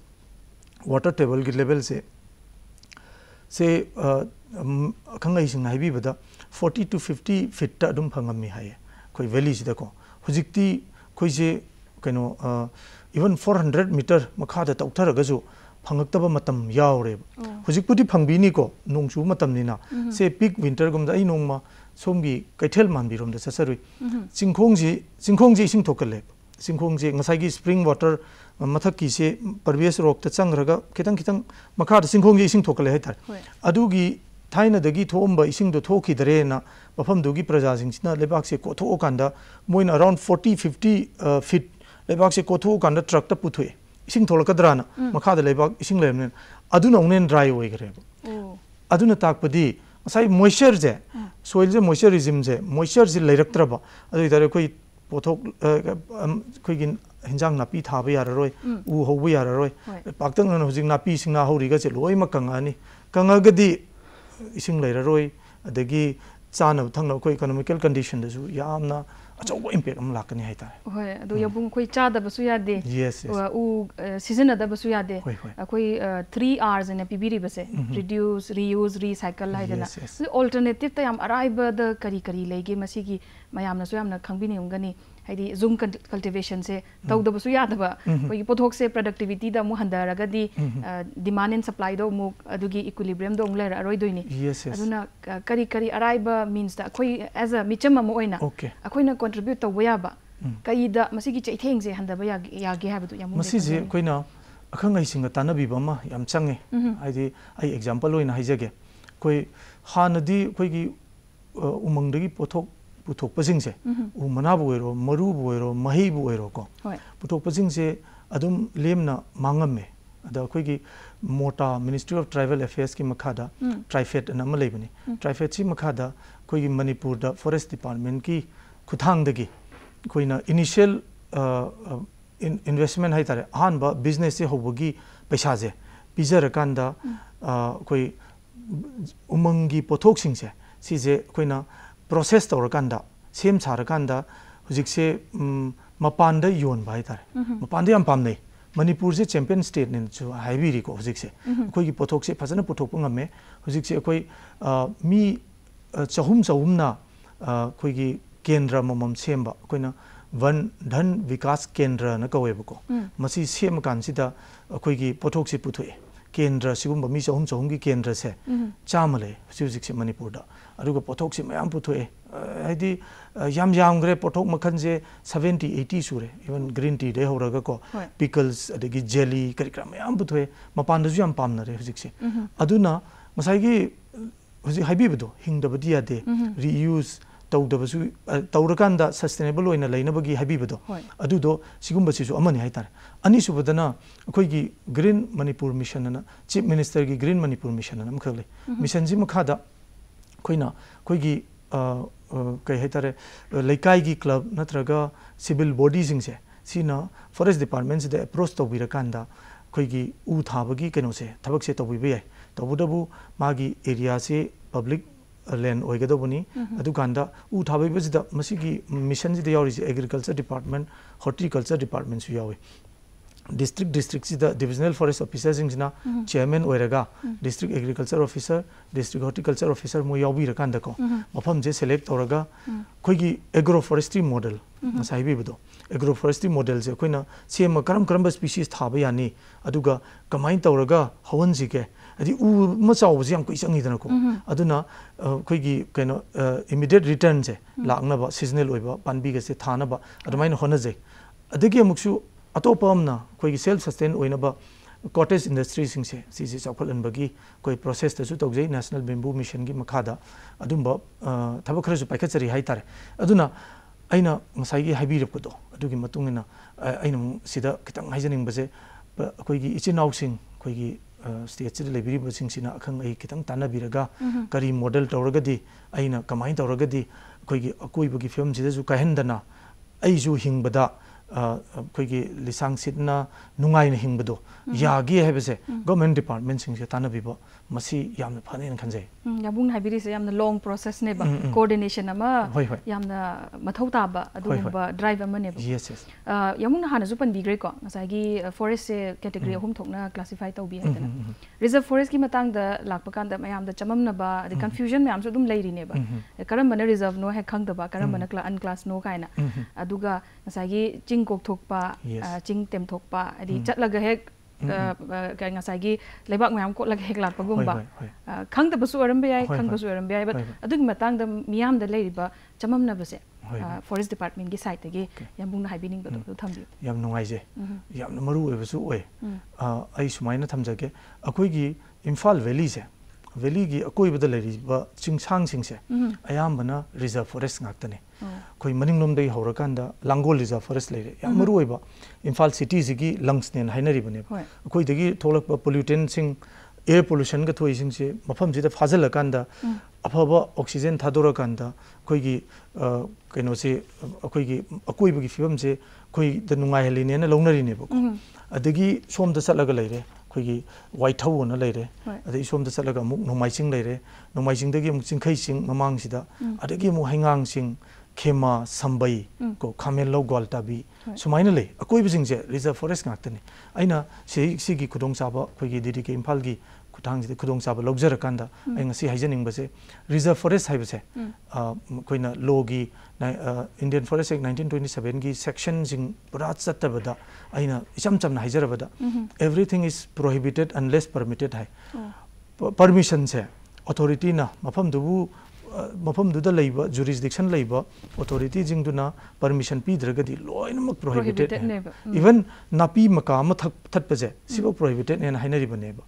S2: ꯋꯥꯇꯔ ꯇꯦꯕꯜꯒꯤ ꯂꯦꯚꯦꯜꯁꯦ ꯁꯦ ꯑꯈꯪ ꯍꯥꯏꯕꯤꯕꯗ ꯐꯣꯔꯇꯤ ꯇꯨ ꯐꯤꯐꯇꯤ ꯐꯤꯠꯇ ꯑꯗꯨꯝ ꯐꯪꯉꯝꯃꯤ ꯍꯥꯏꯌꯦ ꯑꯩꯈꯣꯏ ꯚꯦꯂꯤꯁꯤꯗꯀꯣ ꯍꯧꯖꯤꯛꯇꯤ ꯑꯩꯈꯣꯏꯁꯦ ꯀꯩꯅꯣ फंगक्तब मतम यावरेब हुजिकपुदी फंगबिनीको नोंचु मतमनिना से पिक विंटर गुमदा आई नोंमा सोमगी कैथेल मानबिरोम द ससरुई चिंखोंजी चिंखोंजी इसिंग थोकले चिंखोंजी ngसाइगी स्प्रिंग वाटर मथकी से परवेस रोक त चंगरगा खितंग खितंग मखा चिंखोंजी इसिंग थोकले है थार ising tholakadra na mm. makhada leba ising lemne aduna ungen dry hoy gre oh. aduna takpadi sai moisture je mm. soil je moistureism je moisture je leirak traba. Adu idare koi pothok eh, koi gin hinjang napi thaba yar roi mm. u hobu yar roi. Paktang na hujing napi sing na hori ga che loi ma kanga ni. Kanga ga di ising leira roi adagi chana thang na koi economical condition da ju yamna ꯑꯆꯧꯕ impact ꯑꯃ ꯂꯥꯛꯀꯅꯤ ꯍꯥꯏꯇꯥꯔꯦ
S1: ꯍꯣꯏ ꯑꯗꯨ ꯌꯥꯕꯨꯡ ꯑꯩꯈꯣꯏ ꯆꯥꯗꯕꯁꯨ ꯌꯥꯗꯦ
S2: yes yes
S1: ꯎ ꯁꯤꯖꯤꯟꯅꯗꯕꯁꯨ ꯌꯥꯗꯦ
S2: ꯍꯣꯏ ꯍꯣꯏ
S1: ꯑꯩꯈꯣꯏ ꯊ꯭ꯔꯤ ꯑꯥꯔꯁ ꯑꯅ ꯄꯤꯕꯤꯔꯤꯕꯁꯦ ꯔꯤꯗ꯭ꯌꯨꯁ ꯔꯤꯌꯨꯁ ꯔꯤꯁꯥꯏꯀꯜ ꯍꯥꯏꯗꯅ ꯑꯣꯜꯇꯔꯅꯦꯇꯤꯞꯇ ꯌꯥꯝ ꯑꯔꯥꯏꯕꯗ ꯀꯔꯤ ꯀꯔꯤ ꯂꯩꯒꯦ ꯃꯁꯤꯒꯤ ꯃꯌꯥꯝꯅꯁꯨ ꯌꯥꯝꯅ ꯈꯪꯕꯤꯅꯤꯡꯒꯅꯤ हाई जूम कल्टिवेशन से तौदबसु यादब कोई पोथोक से प्रोडक्टिविटी द मु एंड सप्लाई दो मु अदुगी इक्विलिब्रियम दो उंगले अरोय दोइनि अदुना करी करी अराइब मींस एज अ मिचम मो
S2: ओइना कई द मसी की चैथेंग से अखंग हिसिंग तानबिबा चंगे आइदि आई एग्जांपल ओइना हाइजेगे कोई हानदि ꯄꯨꯊꯣꯛꯄꯁꯤꯡꯁꯦ ꯎ ꯃꯅꯥꯕꯨ ꯑꯣꯏꯔꯣ ꯃꯔꯨꯕꯨ ꯑꯣꯏꯔꯣ ꯃꯍꯩꯕꯨ ꯑꯣꯏꯔꯣ ꯀꯣ ꯄꯨꯊꯣꯛꯄꯁꯤꯡꯁꯦ ꯑꯗꯨꯝ ꯂꯦꯝꯅ ꯃꯥꯡꯉꯝꯃꯦ ꯑꯗ ꯑꯩꯈꯣꯏꯒꯤ ꯃꯣꯇꯥ ꯃꯤꯅꯤꯁꯇ꯭ꯔꯤ ꯑꯣꯐ ꯇ꯭ꯔꯥꯏꯕꯦꯜ ꯑꯦꯐꯤꯌꯔꯁꯀꯤ ꯃꯈꯥꯗ ꯇ꯭ꯔꯥꯏꯐꯦꯠ ꯑꯅ ꯑꯃ ꯂꯩꯕꯅꯤ ꯇ꯭ꯔꯥꯏꯐꯦꯠꯁꯤ ꯃꯈꯥꯗ ꯑꯩꯈꯣꯏꯒꯤ ꯃꯅꯤꯄꯨꯔꯗ ꯐꯣꯔꯦꯁ ꯗꯤꯄꯥꯔꯠꯃꯦꯟꯠꯀꯤ ꯈꯨꯊꯥꯡꯗꯒꯤ ꯑꯩꯈꯣꯏꯅ ꯏꯅꯤꯁꯤꯌꯦꯜ ꯏꯟꯚꯦꯁꯃꯦꯟ ꯍꯥꯏꯇꯥꯔꯦ ꯑꯍꯥꯟꯕ ꯕꯤꯖꯤꯅꯦꯁꯁꯦ ꯍꯧꯕꯒꯤ ꯄꯩꯁꯥꯁꯦ ꯄꯤꯖꯔꯀꯥꯟꯗ ꯑꯩꯈꯣꯏ ꯎꯃꯪꯒꯤ ꯄꯣꯠꯊꯣꯛꯁꯤꯡꯁꯦ ꯁꯤꯁꯦ ꯑꯩꯈꯣꯏꯅ ꯄ꯭ꯔꯣꯁꯦꯁ ꯇꯧꯔꯀꯥꯟꯗ ꯁꯦꯝ ꯁꯥꯔꯀꯥꯟꯗ ꯍꯧꯖꯤꯛꯁꯦ ꯃꯄꯥꯟꯗ ꯌꯣꯟꯕ ꯍꯥꯏꯇꯥꯔꯦ ꯃꯄꯥꯟꯗ ꯌꯥꯝ ꯄꯥꯝꯅꯩ ꯃꯅꯤꯄꯨꯔꯁꯦ ꯆꯦꯝꯄꯤꯌꯟ ꯁ꯭ꯇꯦꯠꯅꯦꯅꯁꯨ ꯍꯥꯏꯕꯤꯔꯤꯀꯣ ꯍꯧꯖꯤꯛꯁꯦ ꯑꯩꯈꯣꯏꯒꯤ ꯄꯣꯠꯊꯣꯛꯁꯦ ꯐꯖꯅ ꯄꯨꯊꯣꯛꯄ ꯉꯝꯃꯦ ꯍꯧꯖꯤꯛꯁꯦ ꯑꯩꯈꯣꯏ ꯃꯤ ꯆꯍꯨꯝ ꯆꯍꯨꯝꯅ ꯑꯩꯈꯣꯏꯒꯤ ꯀꯦꯟꯗ꯭ꯔ ꯑꯃꯃꯝ ꯁꯦꯝꯕ ꯑꯩꯈꯣꯏꯅ वन धन विकास केंद्र न कवेबको मसी सेम कानसिदा अखोइगी पोथोक्सि पुथोए केंद्र सिगुम मी चहुम चहुम केंद्र से चामले हुजिक से मणिपुर दा अरुगा पोथोक से मयाम पुथोए हाइदी याम याम ग्रे पोथोक मखन से 70 80 सुरे इवन ग्रीन टी दे होरगा को पिकल्स अदगी जेली करिक्रा मयाम पुथोए मपान दजु याम पामना रे हुजिक से अदुना मसाइगी हुजिक हाइबिबदो हिंगदबदि यादे रीयूज तौदबसु तौरकांदा सस्टेनेबल ओइना लेनबगी हाइबिबदो अदुदो सिगुम्बसिसु अमनि हाइतारे अनिसुबदना अखोइगी ग्रीन मणिपुर मिशन ना चीफ मिनिस्टर की ग्रीन मणिपुर मिशन ना मखले मिशन जी मखादा अखोइना अखोइगी कई हाइतारे लेकाइगी क्लब नत्रगा सिविल बॉडी सिंगसे सिना फॉरेस्ट डिपार्टमेंट से अप्रोच तौबिरकांदा अखोइगी उ थाबगी कनोसे थबक से तौबिबे याय तौबदबु मागी एरिया से public district districtsida divisional forest officer jingsna chairman oiraga district agriculture officer district horticulture officer mo yawi rakan dako mafam je select toraga khoigi agroforestry model masai bi bodo agroforestry model je khoina sema karam karam ba species thaba yani aduga kamai toraga hawan jige adi u ma chaw ji am koi sangi dana ko aduna khoigi kaino immediate return je lakna ba seasonal oiba panbi ge se thana ba adumai na hona je adigi amuksu atop amna koi gi self sustain oina ba cottage industry sing se si si chaukhalan ba gi koi process ta su tok jai national bamboo mission gi makha da adum ba thaba khara su paikha chari hai tar aduna aina ngasai gi habi rap ko do adu gi matung na aina sida kitang haijaning ba se koi gi ichin out sing koi gi state लेना अखंग खत तानबीर करी model तौरगदी कमाय तौरगदी अकोब की फिवम से कहना हिंबद लिसांग सिदना नुंगाइन हिंगबदो यागी हैबसे गवर्नमेंट डिपार्टमेंट सिंगसे तानाबिबो ꯃꯁꯤ ꯌꯥꯝꯅ ꯐꯅꯦꯅ ꯈꯟꯖꯩ
S1: ꯌꯥꯕꯨꯡ ꯍꯥꯏꯕꯤꯔꯤꯁꯦ ꯌꯥꯝꯅ ꯂꯣꯡ ꯄ꯭ꯔꯣꯁꯦꯁꯅꯦꯕ ꯀꯣꯑꯣꯔꯗꯤꯅꯦꯁꯟ ꯑꯃ ꯌꯥꯝꯅ ꯃꯊꯧ ꯇꯥꯕ ꯑꯗꯨꯒꯨꯝꯕ ꯗ꯭ꯔꯥꯏꯕ ꯑꯃꯅꯦꯕ ꯌꯦꯁ ꯌꯦꯁ ꯌꯥꯕꯨꯡꯅ ꯍꯥꯟꯅꯁꯨ ꯄꯟꯕꯤꯈ꯭ꯔꯦꯀꯣ ꯉꯁꯥꯏꯒꯤ ꯐꯣꯔꯦꯁꯁꯦ ꯀꯦꯇꯦꯒꯣꯔꯤ ꯑꯍꯨꯝ ꯊꯣꯛꯅ ꯀ꯭ꯂꯥꯁꯤꯐꯥꯏ ꯇꯧꯕꯤ ꯍꯥꯏꯗꯅ ꯔꯤꯖꯔꯞ ꯐꯣꯔꯦꯁꯀꯤ ꯃꯇꯥꯡꯗ ꯂꯥꯛꯄ ꯀꯥꯟꯗ ꯃꯌꯥꯝꯗ ꯆꯃꯝꯅꯕ ꯑꯗꯩ ꯀꯟꯐ꯭ꯌꯨꯖꯟ ꯃꯌꯥꯝꯁꯨ ꯑꯗꯨꯝ ꯂꯩꯔꯤꯅꯦꯕ ꯀꯔꯝꯕꯅ ꯔꯤꯖꯔꯞꯅꯣ ꯍꯦꯛ ꯈꯪꯗꯕ ꯀꯔꯝꯕꯅ ꯑꯟꯀ꯭ꯂꯥꯁꯅꯣ ꯀꯥꯏꯅ ꯑꯗꯨꯒ ꯉꯁꯥꯏꯒꯤ ꯆꯤꯡ ꯀꯣꯛꯊꯣꯛꯄ ꯆꯤꯡ ꯇꯦꯝꯊꯣꯛꯄ ꯍꯥꯏꯗꯤ ꯆꯠꯂꯒ ꯍꯦꯛ nga sai gi lebak mayam ko lag hek lat pagum ba khang da basu aram bya khang basu aram bya but adug matang da miyam
S2: da lei ba chamam na base forest department gi site gi yambung
S1: na haibining ba do tham bi
S2: yam nungai je yam na maru we basu oi ai sumai na tham ja ge akoi gi imphal valley je ꯚꯦꯂꯤꯒꯤ ꯑꯀꯣꯏꯕꯗ ꯂꯩꯔꯤꯕ ꯆꯤꯡꯁꯥꯡꯁꯤꯡꯁꯦ ꯑꯌꯥꯝꯕꯅ reserve forest ꯉꯥꯛꯇꯅꯤ ꯑꯩꯈꯣꯏ ꯃꯅꯤꯡꯂꯣꯝꯗꯒꯤ ꯍꯧꯔꯀꯥꯟꯗ ꯂꯥꯡꯒꯣꯜ reserve forest ꯂꯩꯔꯦ ꯌꯥꯝ ꯃꯔꯨꯑꯣꯏꯕ ꯏꯝꯐꯥꯜ ꯁꯤꯇꯤꯁꯤꯒꯤ ꯂꯪꯁꯅꯦꯅ ꯍꯥꯏꯅꯔꯤꯕꯅꯦꯕ ꯑꯩꯈꯣꯏꯗꯒꯤ ꯊꯣꯛꯂꯛꯄ ꯄꯣꯂ꯭ꯌꯨꯇꯦꯟꯁꯤꯡ ꯑꯦꯌꯔ ꯄꯣꯂꯨꯁꯟꯒ ꯊꯣꯛꯏꯁꯤꯡꯁꯦ ꯃꯐꯝꯁꯤꯗ ꯐꯥꯖꯤꯜꯂꯀꯥꯟꯗ ꯑꯐꯕ ꯑꯣꯛꯁꯤꯖꯦꯟ ꯊꯥꯗꯣꯔꯀꯥꯟꯗ ꯑꯩꯈꯣꯏꯒꯤ ꯀꯩꯅꯣꯁꯦ ꯑꯩꯈꯣꯏꯒꯤ ꯑꯀꯣꯏꯕꯒꯤ ꯐꯤꯕꯝꯁꯦ ꯑꯩꯈꯣꯏꯗ ꯅꯨꯡꯉꯥꯏꯍꯜꯂꯤꯅꯦꯅ ꯂꯧꯅꯔꯤꯅꯦꯕꯀꯣ ꯑꯗꯒꯤ ꯁꯣꯝꯗ ꯆꯠꯂꯒ ꯂꯩꯔꯦ 거기 와이타우나 레레 아데 이솜데 살라가 묵 노마이싱 레레 노마이싱데게 묵싱 카이싱 마망시다 아데게 무 행앙싱 케마 삼바이 고 카멜로 골타비 수마이널레 아코이비싱제 리저브 포레스트 같더니 아이나 시기 구동사바 거기 디디게 임팔기 ꯈꯨꯊꯥꯡꯁꯤꯗ ꯈꯨꯗꯣꯡꯆꯥꯕ ꯂꯧꯖꯔꯀꯥꯟꯗ ꯑꯩ ꯉꯁꯤ ꯍꯥꯏꯖꯅꯤꯡꯕꯁꯦ ꯔꯤꯖꯔꯞ ꯐꯣꯔꯦꯁ ꯍꯥꯏꯕꯁꯦ ꯑꯩꯈꯣꯏꯅ ꯂꯣꯒꯤ Indian forest act nineteen twenty ꯁꯕꯦꯟꯒꯤ ꯁꯦꯛꯁꯟꯁꯤꯡ ꯄꯨꯔꯥ ꯆꯠꯇꯕꯗ ꯑꯩꯅ ꯏꯆꯝ ꯆꯝꯅ ꯍꯥꯏꯖꯔꯕꯗ everything is prohibited unless permitted ꯍꯥꯏ ꯄꯔꯃꯤꯁꯟꯁꯦ ꯑꯣꯊꯣꯔꯤꯇꯤꯅ ꯃꯐꯝꯗꯨꯕꯨ ꯃꯐꯝꯗꯨꯗ ꯂꯩꯕ ꯖꯨꯔꯤꯁꯗꯤꯛꯁꯟ ꯂꯩꯕ ꯑꯣꯊꯣꯔꯤꯇꯤꯁꯤꯡꯗꯨꯅ ꯄꯔꯃꯤꯁꯟ ꯄꯤꯗ꯭ꯔꯒꯗꯤ ꯂꯣꯏꯅꯃꯛ ꯄ꯭ꯔꯣꯍꯤꯕꯤꯇꯦꯠꯅꯦ ꯏꯚꯟ ꯅꯥꯄꯤ ꯃꯀꯥ ꯑꯃ ꯊꯠꯄꯁꯦ ꯁꯤꯐꯥꯎ ꯄ꯭ꯔꯣꯍꯤꯕꯤꯇꯦꯠꯅꯦꯅ ꯍꯥꯏꯅꯔꯤꯕꯅꯦꯕ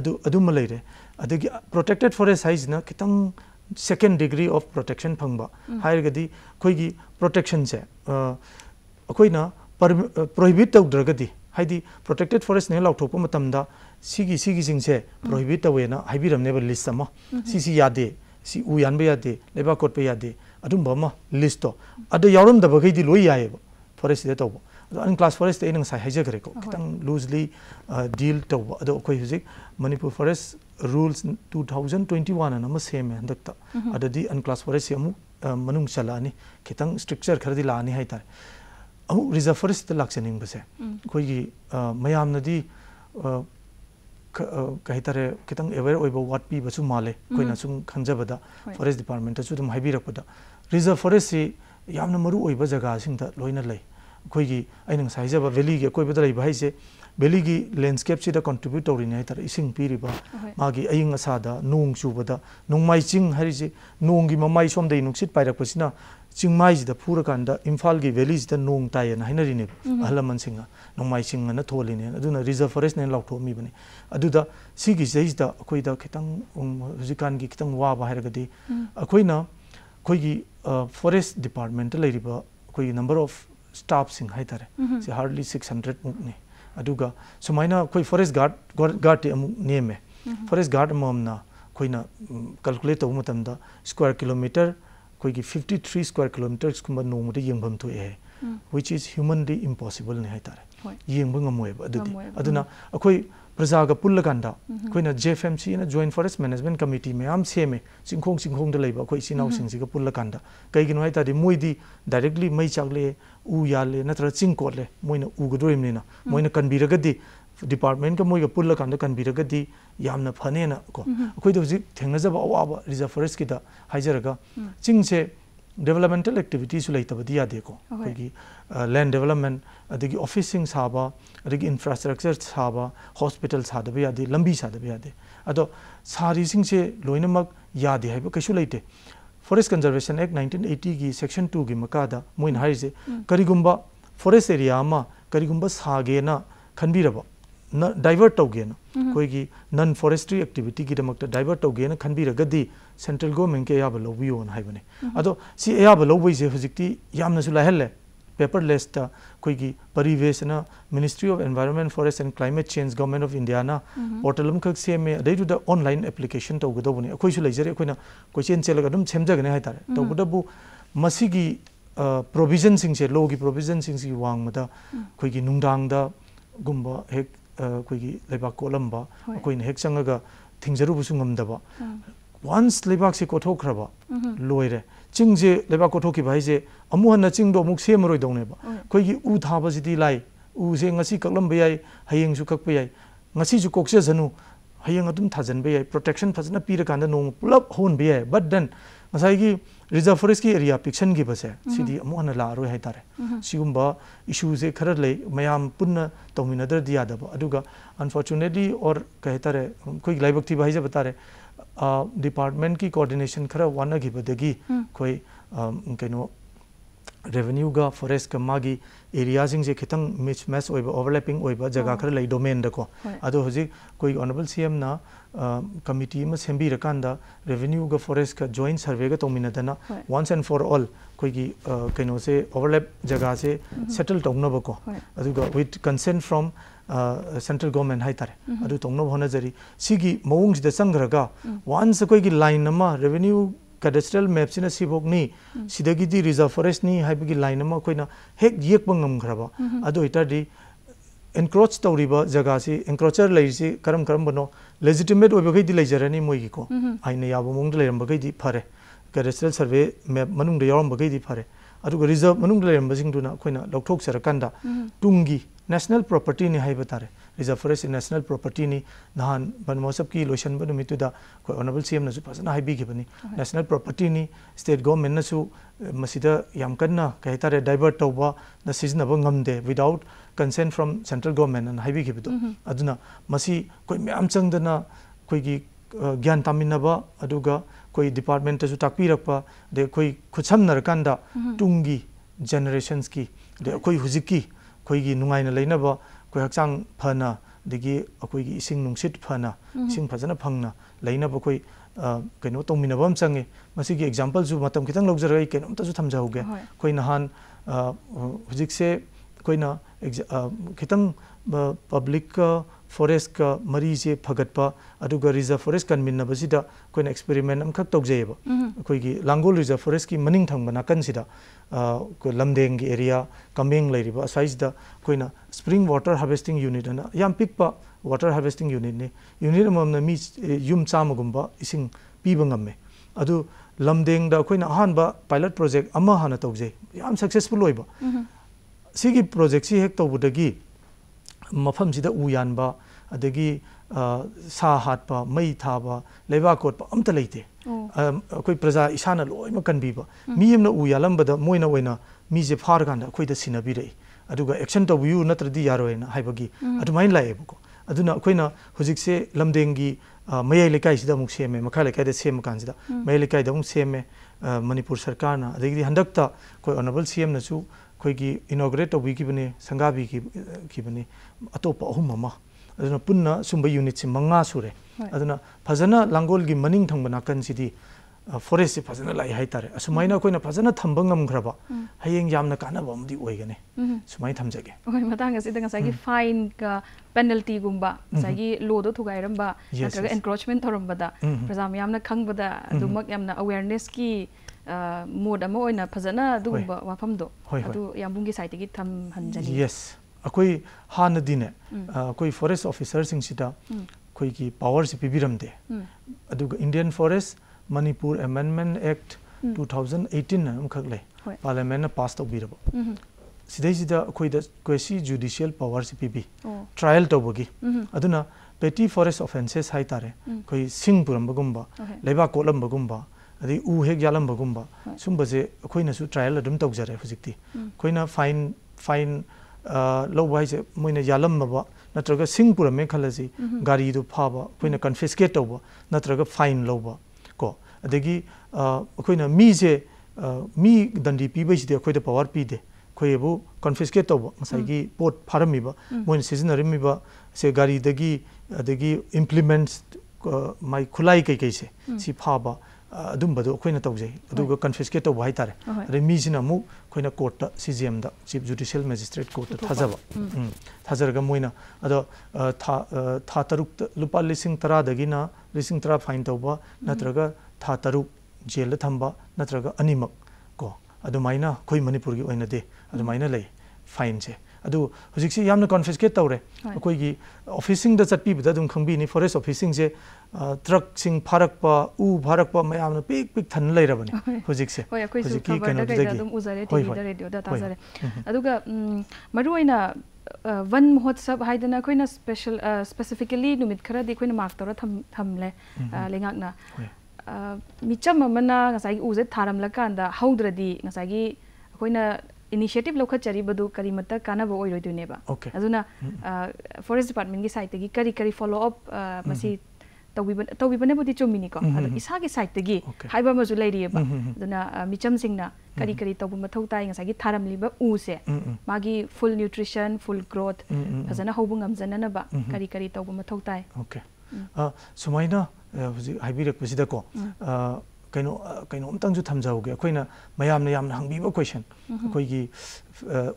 S2: ꯑꯗꯨ ꯑꯗꯨꯃ ꯂꯩꯔꯦ ꯑꯗꯒꯤ ꯄ꯭ꯔꯣꯇꯦꯛꯇꯦꯠ ꯐꯣꯔꯦꯁ ꯍꯥꯏꯁꯤꯅ ꯈꯤꯇꯪ ꯁꯦꯀꯦꯟ ꯗꯤꯒ꯭ꯔꯤ ꯑꯣꯐ ꯄ꯭ꯔꯣꯇꯦꯛꯁꯟ ꯐꯪꯕ ꯍꯥꯏꯔꯒꯗꯤ ꯑꯩꯈꯣꯏꯒꯤ ꯄ꯭ꯔꯣꯇꯦꯛꯁꯟꯁꯦ ꯑꯩꯈꯣꯏꯅ ꯄ꯭ꯔꯣꯍꯤꯕꯤꯠ ꯇꯧꯗ꯭ꯔꯒꯗꯤ ꯍꯥꯏꯗꯤ ꯄ꯭ꯔꯣꯇꯦꯛꯇꯦꯠ ꯐꯣꯔꯦꯁꯅꯦ ꯂꯥꯎꯊꯣꯛꯄ ꯃꯇꯝꯗ ꯁꯤꯒꯤ ꯁꯤꯒꯤꯁꯤꯡꯁꯦ ꯄ꯭ꯔꯣꯍꯤꯕꯤꯠ ꯇꯧꯋꯦꯅ ꯍꯥꯏꯕꯤꯔꯝꯅꯦꯕ ꯂꯤꯁ ꯑꯃ ꯁꯤꯁꯤ ꯌꯥꯗꯦ तवेना हाइबिरमनेबा लिस्ट अमा सिसी यादे सी उ यानबे यादे लेबा कोटबे यादे अदुम बमा लिस्ट तो अद यारम दबगैदी लोई याएबा फॉरेस्ट दे तौबा अन क्लास फॉरेस्ट एन ngsai haijagre ko kitang loosely deal to ado koi huzik manipur forest rules 2021 na ma same handak ta adadi an class forest amu manung chala ni kitang structure khardi la ni hai tar amu reserve forest ta laksening base koi gi mayam na di कहीं तरह खितंग aware ओइबो वाट पी बसु माले कोइना सुम खंजबदा फॉरेस्ट डिपार्टमेंट सु दुम हाइबिरकपदा रिज़र्व फॉरेस्ट से यामना मरु ओइबा जगह सिंगदा लोइना लै। अखोइगी अइना साइजबा वैली के कोइबदा लै भाइसे वैली की लैंडस्केप सिदा कंट्रीब्यूट तौरिने है तर इसिंग पीरिबा। मागी अइंग असादा नोंग चुबदा नोंमाइ चिंग हरिजे नोंगी ममाइ चिंमाइजिदा फुरकांदा इम्फाल की वैलीजिदा नोंग तायना हाइनरिने अहलमन सिंगा नोंमाइ चिंगना थोलिने रिज़र्व फॉरेस्ट ने लाउथोमी बने अदुदा सिगी जैजिदा अखोइदा खितंग हुजिकान की खितंग वाबा हाइरगदी अखोइना अखोइगी फॉरेस्ट डिपार्टमेंट लेरिबा नंबर ऑफ़ स्टाफ सिंग हाइतारे से हार्डली 600 मुकने अदुगा सुमाइना अखोइ फॉरेस्ट गार्ड गार्ड नेमे किलोमीटर अखोइगी 53 स्क्वायर किलोमीटर कुम नोमदे यंगभम थोए है which is humanly impossible ne haitare yengba ngamoeba adudi aduna akhoi प्रजाग पुल्लकांदा अखोइना जेएफएमसी ना joint forest management committee ma'am सेमे चिंखोंग चिंखोंग लेबा अखोइ सिनाउ सिंगसिगा पुल्लकांदा कइगिनो हाइतादि मोइदि डायरेक्टली मई चाकले डिपार्टमेंट का मोइगा पुल्लकांदा कनबिरगदि यामना फनेना को अखोइ दो जिक थेंगजबा अवाबा रिज़र्व फॉरेस्ट किदा हाइजरगा चिंगसे डेवलपमेंटल एक्टिविटीज़ लेतबदी यादेको अखोइगी लैंड डेवलपमेंट अदगी ऑफिसिंग साबा अदगी इंफ्रास्ट्रक्चर साबा हॉस्पिटल सादब यादे लंबी सादब यादे अदो सारीसिंग से लोइनमक यादे हाइब कैसु लेते फॉरेस्ट कंजर्वेशन एक्ट 1980 की सेक्शन 2 की मकादा मोइन हाइजे करिगुंबा फॉरेस्ट एरिया मा करिगुंबा सागेना खनबिरबा डाइवर्ट तौगेना कोई नन फॉरेस्ट्री एक्टिविटी की दमक डाइवर्ट तौगेना खनबिरगदी सेंट्रल गवर्नमेंट के याब लौबियोन हाइबने अदो सी याब लौबइसे हुजिकती यामनसु लाहल्ले पेपरलेस ता कोई परिवेश ना ministry of environment forest and climate change government of India ना पोर्टल खक सेमे अदई टू ऑनलाइन एप्लीकेशन तौगदबने अखोइ सु लेजरे अखोइना कोइचेन चेलग अदुम सेमजगने हाइतारे तौगदबु मसीगी प्रोविज़न सिंगसे लो की प्रोविज़न सिंगसी वांगमदा कोई नुंगदांगदा गुम्बा हेक ꯑꯩꯈꯣꯏꯒꯤ ꯂꯩꯕꯥꯛ ꯀꯣꯠꯂꯝꯕ ꯑꯩꯈꯣꯏꯅ ꯍꯦꯛ ꯆꯪꯉꯒ ꯊꯤꯡꯖꯔꯨꯕꯁꯨ ꯉꯝꯗꯕ ꯋꯥꯟꯁ ꯂꯩꯕꯥꯛꯁꯦ ꯀꯣꯠꯊꯣꯛꯈ꯭ꯔꯕ ꯂꯣꯏꯔꯦ ꯆꯤꯡꯁꯦ ꯂꯩꯕꯥꯛ ꯀꯣꯠꯊꯣꯛꯈꯤꯕ ꯍꯥꯏꯁꯦ ꯑꯃꯨꯛ ꯍꯟꯅ ꯆꯤꯡꯗꯣ ꯑꯃꯨꯛ ꯁꯦꯝꯃꯔꯣꯏꯗꯧꯅꯦꯕ ꯑꯩꯈꯣꯏꯒꯤ ꯎ ꯊꯥꯕꯁꯤꯗꯤ ꯂꯥꯏ ꯎꯁꯦ ꯉꯁꯤ ꯀꯛꯂꯝꯕ ꯌꯥꯏ ꯍꯌꯦꯡꯁꯨ ꯀꯛꯄ ꯌꯥꯏ ꯉꯁꯤꯁꯨ ꯀꯣꯛꯆꯁꯅꯨ ꯍꯌꯦꯡ ꯑꯗꯨꯝ ꯊꯥꯖꯟꯕ ꯌꯥꯏ ꯄ꯭ꯔꯣꯇꯦꯛꯁꯟ ꯐꯖꯅ ꯄꯤꯔꯀꯥꯟꯗ ꯅꯣꯡꯃ ꯄꯨꯂꯞ ꯍꯧꯍꯟꯕ ꯌꯥꯏ ꯕꯠ ꯗꯦꯟ ꯉꯁꯥꯏꯒꯤ रिज़र्व फॉरेस्ट की एरिया पिक्शन की बसे सिदी अमुहन है हाइतारे सिगुम्बा इशूजे खर ले मयाम पुन्न तौमिनदर दियादब अदुगा अनफॉर्चुनेटली और कहतारे कोई लाइबक्ति बता रहे डिपार्टमेंट की कोऑर्डिनेशन खर बदगी कोई कनो रेवेन्यू का फॉरेस्ट का मागी एरिया सिंग से खितंग मिच मैच ओइबा ओवरलैपिंग ओइबा जगह खर लई डोमेन दको अदो हजि कोई ऑनरेबल सीएम ना कमिटी में सेंबी रकांदा रेवेन्यू का फॉरेस्ट का जॉइंट सर्वे का तोमिनदना वंस एंड फॉर ऑल कोई की कइनो से ओवरलैप जगह से सेटल तौनबको अदुगा with consent from central government है तारे अदु तोंगनो होनजरी सिगी मौंग चंग्रगा वांस कोई की लाइन अमा रेवेन्यू सिबोकनी सिदगी रिज़र्व फॉरेस्ट नी है लाइन में कोई हेक येक ngamgraba adu एनक्रोच तौरीब जगह से एनक्रोचर लेसे करम करम बनो लेजिटिमेट ओबगैदी लेजरनी मोइगी आइन याब मोंग लेरमबगैदी फरे कैडेस्ट्रल सर्वे मैप मनुंग यारमबगैदी फरे रिज़र्व लौथोकसरकंदा तुंगी नेशनल प्रॉपर्टी ने हाइब तारे रिज़र्व फॉरेस्ट नेशनल प्रॉपर्टी ने नहान लोशन बनुमितुदा को ऑनरेबल सीएम नसु फसना हाइबिगिबनी नेशनल प्रॉपर्टी ने स्टेट गवर्नमेंट नसु मसिदा याम कन्ना कहे तारे डाइवर्ट तौबा न सिजनब ngamde without consent from central government and हाइबिगिबदो अदुना मसी कोई डिपार्टमेंट जो ताकपीरक्पा दे कोई खुचम नरकांदा हम्म। टुंगी जनरेशंस की दे कोई हुजिकी कोई की नुंगाई न लेना बा कोई हक्सांग फना देगी इसिंग नुंसित फना हम्म। इसिंग फंगना लेना कोई कहीं तो मिनब हम संगे मतम कितने लोग ज़रूर कहीं कोई नहान हुजिक कोई ना कितने पब्लिक ꯐꯣꯔꯦꯁꯀ ꯃꯔꯤꯁꯦ ꯐꯒꯠꯄ ꯑꯗꯨꯒ ꯔꯤꯖꯔꯞ ꯐꯣꯔꯦꯁ ꯀꯟꯃꯤꯟꯅꯕꯁꯤꯗ ꯑꯩꯈꯣꯏꯅ ꯑꯦꯛꯁꯄꯦꯔꯤꯃꯦꯟ ꯑꯃꯈꯛ ꯇꯧꯖꯩꯌꯦꯕ ꯑꯩꯈꯣꯏꯒꯤ ꯂꯥꯡꯒꯣꯜ ꯔꯤꯖꯔꯞ ꯐꯣꯔꯦꯁꯀꯤ ꯃꯅꯤꯡ ꯊꯪꯕ ꯅꯥꯀꯟꯁꯤꯗ ꯂꯝꯗꯦꯡꯒꯤ ꯑꯦꯔꯤꯌꯥ ꯀꯃꯦꯡ ꯂꯩꯔꯤꯕ ꯑꯁ꯭ꯋꯥꯏꯁꯤꯗ ꯑꯩꯈꯣꯏꯅ ꯁ꯭ꯄ꯭ꯔꯤꯡ ꯋꯥꯇꯔ ꯍꯥꯔꯚꯦꯁꯇꯤꯡ ꯌꯨꯅꯤꯠ ꯑꯅ ꯌꯥꯝ ꯄꯤꯛꯄ ꯋꯥꯇꯔ ꯍꯥꯔꯚꯦꯁꯇꯤꯡ ꯌꯨꯅꯤꯠꯅꯤ ꯌꯨꯅꯤꯠ ꯑꯃꯃꯝꯅ ꯃꯤ ꯌꯨꯝ ꯆꯥꯝꯃꯒꯨꯝꯕ ꯏꯁꯤꯡ ꯄꯤꯕ ꯉꯝꯃꯦ ꯑꯗꯨ ꯂꯝꯗꯦꯡꯗ ꯑꯩꯈꯣꯏꯅ ꯑꯍꯥꯟꯕ ꯄꯥꯏꯂꯠ ꯄ꯭ꯔꯣꯖꯦꯛ ꯑꯃ ꯍꯥꯟꯅ ꯇꯧꯖꯩ ꯌꯥꯝ ꯁꯛꯁꯦꯁꯐꯨꯜ ꯑꯣꯏꯕ ꯁꯤꯒꯤ ꯄ꯭ꯔꯣꯖꯦꯛꯁꯤ ꯍꯦꯛ ꯇꯧꯕꯗꯒꯤ ꯃꯐꯝꯁꯤꯗ ꯎ ꯌꯥꯟꯕ ꯑꯗꯒꯤ ꯁꯥ ꯍꯥꯠꯄ ꯃꯩ ꯊꯥꯕ ꯂꯩꯕꯥꯛ ꯀꯣꯠꯄ ꯑꯝꯇ ꯂꯩꯇꯦ ꯑꯩꯈꯣꯏ ꯄ꯭ꯔꯖꯥ ꯏꯁꯥꯅ ꯂꯣꯏꯅꯃꯛ ꯀꯟꯕꯤꯕ ꯃꯤ ꯑꯃꯅ ꯎ ꯌꯥꯜꯂꯝꯕꯗ ꯃꯣꯏꯅ ꯑꯣꯏꯅ ꯃꯤꯁꯦ ꯐꯥꯔꯀꯥꯟꯗ ꯑꯩꯈꯣꯏꯗ ꯁꯤꯟꯅꯕꯤꯔꯛꯏ ꯑꯗꯨꯒ ꯑꯦꯛꯁꯟ ꯇꯧꯕꯤꯌꯨ ꯅꯠꯇ꯭ꯔꯗꯤ ꯌꯥꯔꯣꯏꯅ ꯍꯥꯏꯕꯒꯤ ꯑꯗꯨꯃꯥꯏꯅ ꯂꯥꯛꯑꯦꯕꯀꯣ ꯑꯗꯨꯅ ꯑꯩꯈꯣꯏꯅ ꯍꯧꯖꯤꯛꯁꯦ ꯂꯝꯗꯦꯡꯒꯤ ꯃꯌꯥꯏ ꯂꯩꯀꯥꯏꯁꯤꯗ ꯑꯃꯨꯛ ꯁꯦꯝꯃꯦ ꯃꯈꯥ ꯂꯩꯀꯥꯏꯗ ꯁꯦꯝꯕ ꯀꯥꯟꯁꯤꯗ ꯃꯌꯥꯏ ꯂꯩꯀꯥꯏꯗ ꯑꯃꯨꯛ ꯁꯦꯝꯃꯦ ꯃꯅꯤꯄꯨꯔ ꯁꯔꯀꯥꯔꯅ ꯑꯗꯒꯤꯗꯤ ꯍꯟꯗꯛꯇ ꯑꯩꯈꯣꯏ ꯑꯣꯅꯔꯕꯜ ꯁꯤ ꯑꯦꯝꯅꯁꯨ ꯑꯩꯈꯣꯏꯒꯤ ꯏꯅꯣꯒ꯭ꯔꯦꯠ ꯇꯧꯕꯤꯈꯤꯕꯅꯤ ꯁꯪꯒꯥꯕꯤꯈꯤꯕꯅꯤ ꯑꯇꯣꯞꯄ ꯑꯍꯨꯝ ꯑꯃ ꯑꯗꯨꯅ ꯄꯨꯟꯅ ꯁꯨꯝꯕ ꯌꯨꯅꯤꯠꯁꯤ ꯃꯉꯥ ꯁꯨꯔꯦ ꯑꯗꯨꯅ ꯐꯖꯅ ꯂꯥꯡꯒꯣꯜꯒꯤ ꯃꯅꯤꯡ ꯊꯪꯕ ꯅꯥꯀꯟꯁꯤꯗꯤ ꯐꯣꯔꯦꯁꯁꯤ ꯐꯖꯅ ꯂꯥꯛꯏ ꯍꯥꯏꯇꯥꯔꯦ ꯑꯁꯨꯃꯥꯏꯅ ꯑꯩꯈꯣꯏꯅ ꯐꯖꯅ ꯊꯝꯕ ꯉꯝꯈ꯭ꯔꯕ ꯍꯌꯦꯡ ꯌꯥꯝꯅ ꯀꯥꯟꯅꯕ ꯑꯃꯗꯤ ꯑꯣꯏꯒꯅꯤ ꯁꯨꯃꯥꯏꯅ ꯊꯝꯖꯒꯦ
S1: ꯍꯣꯏ ꯃꯇꯥꯡ ꯑꯁꯤꯗ ꯉꯁꯥꯏꯒꯤ ꯐꯥꯏꯟꯒ ꯄꯦꯅꯜꯇꯤꯒꯨꯝꯕ ꯉꯁꯥꯏꯒꯤ ꯂꯣꯗꯣ ꯊꯨꯒꯥꯏꯔꯝꯕ ꯅꯠꯇ꯭ꯔꯒ ꯑꯦꯟꯀ꯭ꯔꯣꯆꯃꯦꯟ ꯇꯧꯔꯝꯕꯗ ꯄ꯭ꯔꯖꯥ ꯃꯌꯥꯝꯅ ꯈꯪꯕꯗ ꯑꯗꯨꯃꯛ ꯌꯥꯝꯅ मोड अमा ओइना यस अखोई हान दिने अखोई फॉरेस्ट ऑफिसर सिंह
S2: अखोई की पावर से पिबिरमदे अदुग Indian forest Manipur amendment act 2018 ना खखले पार्लियामेंट पास तौबिरबो सिदैसिदा अखोई द क्वेसी जुडिशियल पावर से पिबि ट्रायल तौबगी अदुना petty forest offences hai tare koi sing bagumba leba kolam bagumba ꯑꯗꯩ ꯎ ꯍꯦꯛ ꯌꯥꯜꯂꯝꯕꯒꯨꯝꯕ ꯁꯨꯝꯕꯁꯦ ꯑꯩꯈꯣꯏꯅꯁꯨ ꯇ꯭ꯔꯥꯌꯦꯜ ꯑꯗꯨꯝ ꯇꯧꯖꯔꯦ ꯍꯧꯖꯤꯛꯇꯤ ꯑꯩꯈꯣꯏꯅ ꯐꯥꯏꯟ ꯐꯥꯏꯟ ꯂꯧꯕ ꯍꯥꯏꯁꯦ ꯃꯣꯏꯅ ꯌꯥꯜꯂꯝꯃꯕ ꯅꯠꯇ꯭ꯔꯒ ꯁꯤꯡ ꯄꯨꯔꯝꯃꯦ ꯈꯜꯂꯁꯤ ꯒꯥꯔꯤꯗꯨ ꯐꯥꯕ ꯑꯩꯈꯣꯏꯅ ꯀꯟꯐꯤꯁꯀꯦꯠ ꯇꯧꯕ ꯅꯠꯇ꯭ꯔꯒ ꯐꯥꯏꯟ ꯂꯧꯕ ꯀꯣ ꯑꯗꯒꯤ ꯑꯩꯈꯣꯏꯅ ꯃꯤꯁꯦ ꯃꯤ ꯗꯟꯗꯤ ꯄꯤꯕꯩꯁꯤꯗꯤ ꯑꯩꯈꯣꯏꯗ ꯄꯋꯥꯔ ꯄꯤꯗꯦ ꯑꯩꯈꯣꯏꯕꯨ ꯀꯟꯐꯤꯁꯀꯦꯠ ꯇꯧꯕ ꯉꯁꯥꯏꯒꯤ ꯄꯣꯠ ꯐꯥꯔꯝꯃꯤꯕ ꯃꯣꯏꯅ ꯁꯤꯖꯤꯟꯅꯔꯝꯃꯤꯕ ꯁꯦ ꯒꯥꯔꯤꯗꯒꯤ ꯑꯗꯒꯤ ꯏꯝꯄ꯭ꯂꯤꯃꯦꯟꯠꯁ ꯃꯥꯏ ꯈꯨꯠꯂꯥꯏ ꯀꯩꯀꯩꯁꯦ ꯁꯤ ꯐꯥꯕ ꯑꯗꯨꯝꯕꯗꯣ ꯑꯩꯈꯣꯏꯅ ꯇꯧꯖꯩ ꯑꯗꯨꯒ ꯀꯟꯐꯤꯁꯀꯦꯠ ꯇꯧꯕ ꯍꯥꯏꯇꯥꯔꯦ ꯑꯗꯩ ꯃꯤꯁꯤꯅ ꯑꯃꯨꯛ ꯑꯩꯈꯣꯏꯅ ꯀꯣꯔꯠꯇ ꯁꯤ ꯖꯤ ꯑꯦꯝꯗ ꯆꯤꯐ ꯖꯨꯗꯤꯁꯤꯌꯦꯜ ꯃꯦꯖꯤꯁꯇ꯭ꯔꯦꯠ ꯀꯣꯔꯠꯇ ꯊꯥꯖꯕ ꯊꯥꯖꯔꯒ ꯃꯣꯏꯅ ꯑꯗꯣ ꯊꯥ ꯇꯔꯨꯛꯇ ꯂꯨꯄꯥ ꯂꯤꯁꯤꯡ ꯇꯔꯥꯗꯒꯤꯅ ꯂꯤꯁꯤꯡ ꯇꯔꯥ ꯐꯥꯏꯟ ꯇꯧꯕ ꯅꯠꯇ꯭ꯔꯒ ꯊꯥ ꯇꯔꯨꯛ ꯖꯦꯜꯗ ꯊꯝꯕ ꯅꯠꯇ꯭ꯔꯒ ꯑꯅꯤꯃꯛ ꯀꯣ ꯑꯗꯨꯃꯥꯏꯅ ꯑꯩꯈꯣꯏ ꯃꯅꯤꯄꯨꯔꯒꯤ ꯑꯣꯏꯅꯗꯤ ꯑꯗꯨꯃꯥꯏꯅ ꯂꯩ ꯐꯥꯏꯟꯁꯦ ꯑꯗꯨ ꯍꯧꯖꯤꯛꯁꯤ ꯌꯥꯝꯅ ꯀꯣꯟꯐꯤꯁꯀꯦꯠ ꯇꯧꯔꯦ ꯑꯩꯈꯣꯏꯒꯤ ꯑꯣꯐꯤꯁꯁꯤꯡꯗ ꯆꯠꯄꯤꯕꯗ ꯑꯗꯨꯝ ꯈꯪꯕꯤꯅꯤ ꯐꯣꯔꯦꯁꯠ ꯑꯣꯐꯤꯁꯁꯤꯡꯁꯦ ꯇ꯭ꯔꯛꯁꯤꯡ ꯐꯥꯔꯛꯄ ꯎ ꯐꯥꯔꯛꯄ ꯃꯌꯥꯝꯅ ꯄꯤꯛ ꯄꯤꯛ ꯊꯟꯅ ꯂꯩꯔꯕꯅꯤ ꯍꯧꯖꯤꯛꯁꯦ
S1: ꯍꯣꯏ ꯑꯩꯈꯣꯏꯁꯨ ꯈꯕꯔꯗ ꯀꯩꯗ ꯑꯗꯨꯝ ꯎꯖꯔꯦ ꯇꯤꯚꯤꯗ ꯔꯦꯗꯤꯑꯣꯗ ꯇꯥꯖꯔꯦ ꯑꯗꯨꯒ ꯃꯔꯨꯑꯣꯏꯅ वन महोत्सव हाइदना अखोइना स्पेशल स्पेसिफिकली नुमित खरदि अखोइना मार्क तौर थम थमले लेंगाकना मिचम अमना ngасai uze tharam la kanda haudradi ngasai अखोइना initiative लौखचरीबदु करीमत कानब ओइरोइदुनेबा अदुना फॉरेस्ट डिपार्टमेंट की साइट की करी करी फॉलो अप मसी तौबीबनेबुदी चुमिनिको अदु इसागी साइट की हाइबा मजु लेरिएबा अदुना मिचम सिंगना करी करी तौबु मथौ ताई ngасagi थारमलिबा उसे मागी फुल न्यूट्रिशन फुल ग्रोथ फजना होबु ngamjananaba करी करी तौबु मथौ ताई
S2: ओके सुमाइना थमजाऊगे अखोना मैम हंगीब क्वेश्चन अखोगी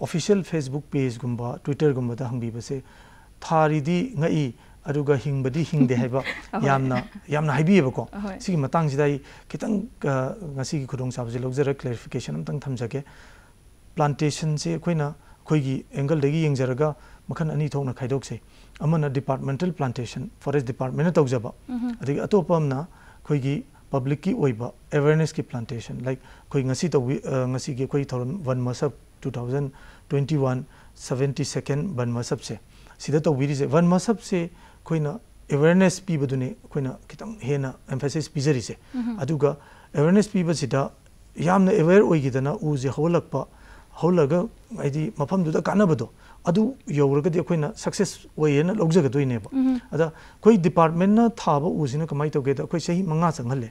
S2: ऑफिशियल फेसबुक पेज गुम ट्विटर गुम हंगीबसे haiba yamna yamna haibi bako sigi matang sida kitang ngasi gi khudong sabje logzara clarification amtang thamjage plantation se koina khoigi angle degi yengjaraga makhan ani thokna khaidok se amana departmental plantation forest department na tawjaba adigi atopam na khoigi public ki oiba awareness ki plantation like khoi ngasi to ngasi ge khoi thoron one masap 2021 72nd ban masap se sida to wiri se one masap se khoina awareness pi badune khoina kitang hena emphasis pizari se aduga awareness pi ba sida yamna aware oigidana u je holakpa holaga aidi mafam duda kanabado अवरगदीन success लौजगदने कोई department थाब उसी कमाई तौगे अखी मंगा चंगल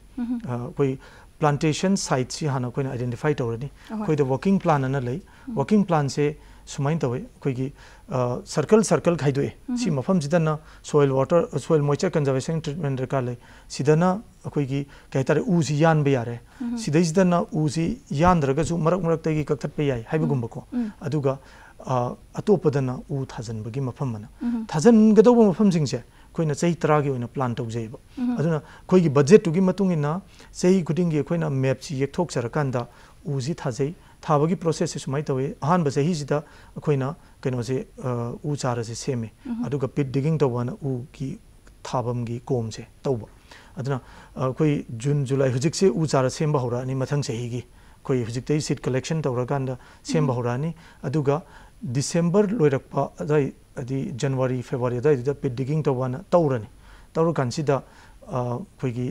S2: कोई plantation site से हाँ अखोन आइडेंटिफाई तौर अखोद वॉकिंग प्लान ले वॉकिंग प्लान से सुमाय तौर अखोगी सर्कल सर्कल खाइए मफमसीद soil water soil moisture conservation treatment दरकार अखोगी कह तारे उ से यान यारे सिद्दन उ से मरक मरक्त कक्थप जाए हैगो kakthat pe yai haibugumba ko aduga ꯑꯇꯣꯞꯄꯗꯅ ꯎ ꯊꯥꯖꯤꯟꯕꯒꯤ ꯃꯐꯝ ꯑꯃꯅ ꯊꯥꯖꯤꯟꯒꯗꯧꯕ ꯃꯐꯝꯁꯤꯡꯁꯦ ꯑꯩꯈꯣꯏꯅ ꯆꯍꯤ ꯇꯔꯥꯒꯤ ꯑꯣꯏꯅ ꯄ꯭ꯂꯥꯟ ꯇꯧꯖꯩꯕ ꯑꯗꯨꯅ ꯑꯩꯈꯣꯏꯒꯤ ꯕꯖꯦꯠꯇꯨꯒꯤ ꯃꯇꯨꯡ ꯏꯟꯅ ꯆꯍꯤ ꯈꯨꯗꯤꯡꯒꯤ ꯑꯩꯈꯣꯏꯅ ꯃꯦꯞꯁꯤ ꯌꯦꯛꯊꯣꯛꯆꯔꯀꯥꯟꯗ ꯎꯁꯤ ꯊꯥꯖꯩ ꯊꯥꯕꯒꯤ ꯄ꯭ꯔꯣꯁꯦꯁꯁꯦ ꯁꯨꯃꯥꯏꯅ ꯇꯧꯋꯤ ꯑꯍꯥꯟꯕ ꯆꯍꯤꯁꯤꯗ ꯑꯩꯈꯣꯏꯅ ꯀꯩꯅꯣꯁꯦ ꯎ ꯆꯥꯔꯁꯦ ꯁꯦꯝꯃꯦ ꯑꯗꯨꯒ ꯄꯤꯠ ꯗꯤꯒꯤꯡ ꯇꯧꯕꯅ ꯎꯒꯤ ꯊꯥꯐꯝꯒꯤ ꯀꯣꯝꯁꯦ ꯇꯧꯕ ꯑꯗꯨꯅ ꯑꯩꯈꯣꯏ ꯖꯨꯟ ꯖꯨꯂꯥꯏ ꯍꯧꯖꯤꯛꯁꯦ ꯎ ꯆꯥꯔ ꯁꯦꯝꯕ ꯍꯧꯔꯛꯑꯅꯤ ꯃꯊꯪ ꯆꯍꯤꯒꯤ ꯑꯩꯈꯣꯏ ꯍꯧꯖꯤꯛꯇꯩ ꯁꯤꯠ ꯀꯂꯦꯛꯁꯟ ꯇꯧꯔꯀꯥꯟꯗ ꯁꯦꯝꯕ ꯍꯧꯔꯛꯑꯅꯤ ꯑꯗꯨꯒ ꯗꯤꯁꯦꯝꯕꯔ ꯂꯣꯏꯔꯛꯄ ꯑꯗꯥꯏ ꯍꯥꯏꯗꯤ ꯖꯅꯋꯥꯔꯤ ꯐꯦꯕꯋꯥꯔꯤ ꯑꯗꯥꯏꯗꯨꯗ ꯄꯤꯠ ꯗꯤꯒꯤꯡ ꯇꯧꯕꯅ ꯇꯧꯔꯅꯤ ꯇꯧꯔꯀꯥꯟꯁꯤꯗ ꯑꯩꯈꯣꯏꯒꯤ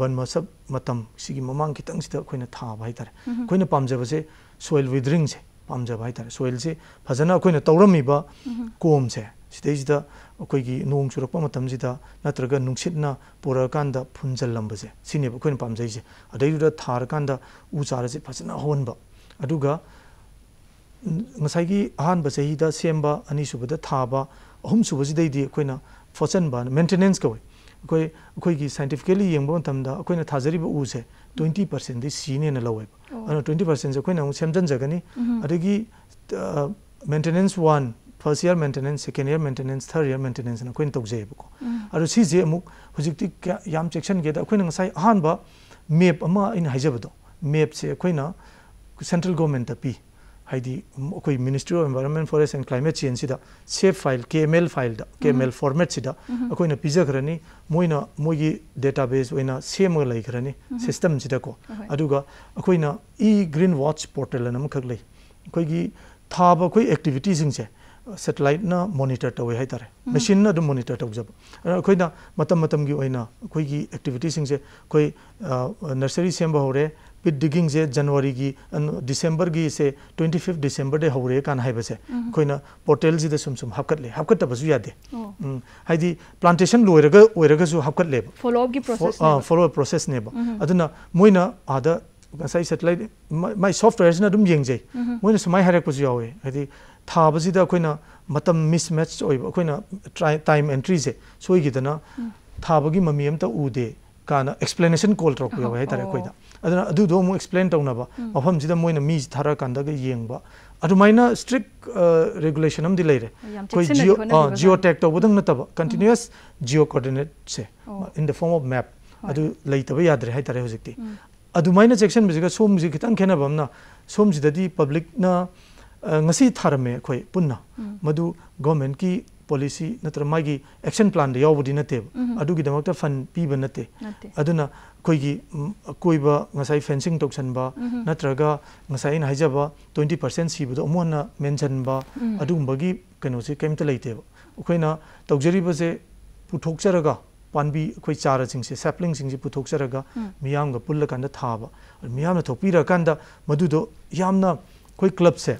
S2: ꯕꯟ ꯃꯁꯞ ꯃꯇꯝ ꯁꯤꯒꯤ ꯃꯃꯥꯡ ꯈꯤꯇꯪꯁꯤꯗ ꯑꯩꯈꯣꯏꯅ ꯊꯥꯕ ꯍꯥꯏꯇꯥꯔꯦ ꯑꯩꯈꯣꯏꯅ ꯄꯥꯝꯖꯕꯁꯦ ꯁꯣꯏꯜ ꯋꯤꯗ꯭ꯔꯤꯡꯁꯦ ꯄꯥꯝꯖꯕ ꯍꯥꯏꯇꯥꯔꯦ ꯁꯣꯏꯜꯁꯦ ꯐꯖꯅ ꯑꯩꯈꯣꯏꯅ ꯇꯧꯔꯝꯃꯤꯕ ꯀꯣꯝꯁꯦ ꯁꯤꯗꯩꯁꯤꯗ ꯑꯩꯈꯣꯏꯒꯤ ꯅꯣꯡ ꯆꯨꯔꯛꯄ ꯃꯇꯝꯁꯤꯗ ꯅꯠꯇ꯭ꯔꯒ ꯅꯨꯡꯁꯤꯠꯅ ꯄꯨꯔꯛꯑꯀꯥꯟꯗ ꯐꯨꯟꯖꯜꯂꯝꯕꯁꯦ ꯁꯤꯅꯦꯕ ꯑꯩꯈꯣꯏꯅ ꯄꯥꯝꯖꯩꯁꯦ ꯑꯗꯩꯗꯨꯗ ꯊꯥꯔꯀꯥꯟꯗ ꯎ ꯆꯥꯔꯁꯦ ꯐꯖꯅ ꯍꯧꯍꯟꯕ ꯑꯗꯨꯒ ꯉꯁꯥꯏꯒꯤ ꯑꯍꯥꯟꯕ ꯆꯍꯤꯗ ꯁꯦꯝꯕ ꯑꯅꯤꯁꯨꯕꯗ ꯊꯥꯕ ꯑꯍꯨꯝꯁꯨꯕꯁꯤꯗꯩꯗꯤ ꯑꯩꯈꯣꯏꯅ ꯐꯣꯠꯆꯟꯕ ꯃꯦꯟꯇꯦꯅꯦꯟꯁ ꯀꯧꯏ ꯑꯩꯈꯣꯏ ꯑꯩꯈꯣꯏꯒꯤ ꯁꯥꯏꯟꯇꯤꯐꯤꯀꯦꯂꯤ ꯌꯦꯡꯕ ꯃꯇꯝꯗ ꯑꯩꯈꯣꯏꯅ ꯊꯥꯖꯔꯤꯕ ꯎꯁꯦ ꯇ꯭ꯋꯦꯟꯇꯤ ꯄꯥꯔꯁꯦꯟꯗꯤ ꯁꯤꯅꯦꯅ ꯂꯧꯋꯦꯕ ꯑꯗꯨꯅ ꯇ꯭ꯋꯦꯟꯇꯤ ꯄꯥꯔꯁꯦꯟꯁꯦ ꯑꯩꯈꯣꯏꯅ ꯑꯃꯨꯛ ꯁꯦꯝꯖꯤꯟꯖꯒꯅꯤ ꯑꯗꯒꯤ maintenance one first year maintenance second year maintenance third year ꯃꯦꯟꯇꯦꯅꯦꯟꯁꯅ ꯑꯩꯈꯣꯏꯅ ꯇꯧꯖꯩꯌꯦꯕꯀꯣ ꯑꯗꯣ ꯁꯤꯁꯦ ꯑꯃꯨꯛ ꯍꯧꯖꯤꯛꯇꯤ ꯌꯥꯝ ꯆꯦꯛꯁꯤꯟꯒꯦꯗ ꯑꯩꯈꯣꯏꯅ ꯉꯁꯥꯏ ꯑꯍꯥꯟꯕ ꯃꯦꯞ ꯑꯃ ꯑꯩꯅ ꯍꯥꯏꯖꯕꯗꯣ ꯃꯦꯞꯁꯦ ꯑꯩꯈꯣꯏꯅ ꯁꯦꯟꯇ꯭ꯔꯦꯜ ꯒꯣꯔꯃꯦꯟꯇ ꯄꯤ हाइदी कोई ministry of environment forest and climate change सिदा shape file K M L file K M L format सिदा अखोन पिजखरनी मोन मोई डेटाबेस ओइना सेम लैखरनी सिस्टम सिदा को अदुगा अकोइना ग्रीन वॉच पोर्टल नम खगलै थाब अखोई एक्टिविटी से सेटेलाइट ना मॉनिटर तवे है तारे मोनीटर तौजब अखोना मॉनिटर मतम मतम एक्टिविटी से कोई नर्सरी सेम बहोरे पिट डिगिंग से जनवरी की दिसंबर की से ट्वेंटी फिफ्थ दिसंबर दे हौरे कान है अखोना पोर्टल से सूम सूम
S1: हापकटे हापकटू यादे
S2: हाई प्लांटेसन लोरगू हापकटे फोलो अप प्रोसेस ने मोना अद सेटेलाइट माइ सॉफ्टवेयर से येजे मोन सूमाय हरपे थाबसीद अखोना मिसमेच होना ट्राइ टाइम एंट्री से सोईगीदना थाबी ममी उदे कान एक्सप्लेनेशन कॉल तौर पर है तारे कोई दा अदना अदु दो मो एक्सप्लेन टाउन ना बा मफम जिदा मोइन मीज थारा रेगुलेशन हम दिलाय जियो जियो टैग तो बदंग न जियो कोऑर्डिनेट से in the form of map अदु लई तब याद रे है तारे होजिकती अदु माइना सेक्शन सोम जि खितंग खेना सोम जिदा दी पब्लिक ना ngasi tharame khoi punna policy ꯅꯠꯇ꯭ꯔꯒ ꯃꯥꯒꯤ ꯑꯦꯛꯁꯟ ꯄ꯭ꯂꯥꯟꯗ ꯌꯥꯎꯕꯗꯤ ꯅꯠꯇꯦꯕ ꯑꯗꯨꯒꯤꯗꯃꯛꯇ ꯐꯟ ꯄꯤꯕ ꯅꯠꯇꯦ ꯑꯗꯨꯅ ꯑꯩꯈꯣꯏꯒꯤ ꯑꯀꯣꯏꯕ ꯉꯁꯥꯏ ꯐꯦꯟꯁꯤꯡ ꯇꯧꯁꯟꯕ ꯅꯠꯇ꯭ꯔꯒ ꯉꯁꯥꯏ ꯑꯩꯅ ꯍꯥꯏꯖꯕ ꯇ꯭ꯋꯦꯟꯇꯤ ꯄꯥꯔꯁꯦꯟ ꯁꯤꯕꯗꯣ ꯑꯃꯨꯛ ꯍꯟꯅ ꯃꯦꯟꯁꯤꯟꯕ ꯑꯗꯨꯒꯨꯝꯕꯒꯤ ꯀꯩꯅꯣꯁꯦ ꯀꯩꯝꯇ ꯂꯩꯇꯦꯕ ꯑꯩꯈꯣꯏꯅ ꯇꯧꯖꯔꯤꯕꯁꯦ ꯄꯨꯊꯣꯛꯆꯔꯒ ꯄꯥꯟꯕꯤ ꯑꯩꯈꯣꯏ ꯆꯥꯔꯁꯤꯡꯁꯦ ꯁꯦꯄ꯭ꯂꯤꯡꯁꯤꯡꯁꯦ ꯄꯨꯊꯣꯛꯆꯔꯒ ꯃꯤꯌꯥꯝꯒ ꯄꯨꯜꯂꯀꯥꯟꯗ ꯊꯥꯕ ꯃꯤꯌꯥꯝꯅ ꯊꯣꯛꯄꯤꯔꯀꯥꯟꯗ ꯃꯗꯨꯗꯣ ꯌꯥꯝꯅ ꯑꯩꯈꯣꯏ ꯀ꯭ꯂꯕꯁꯦ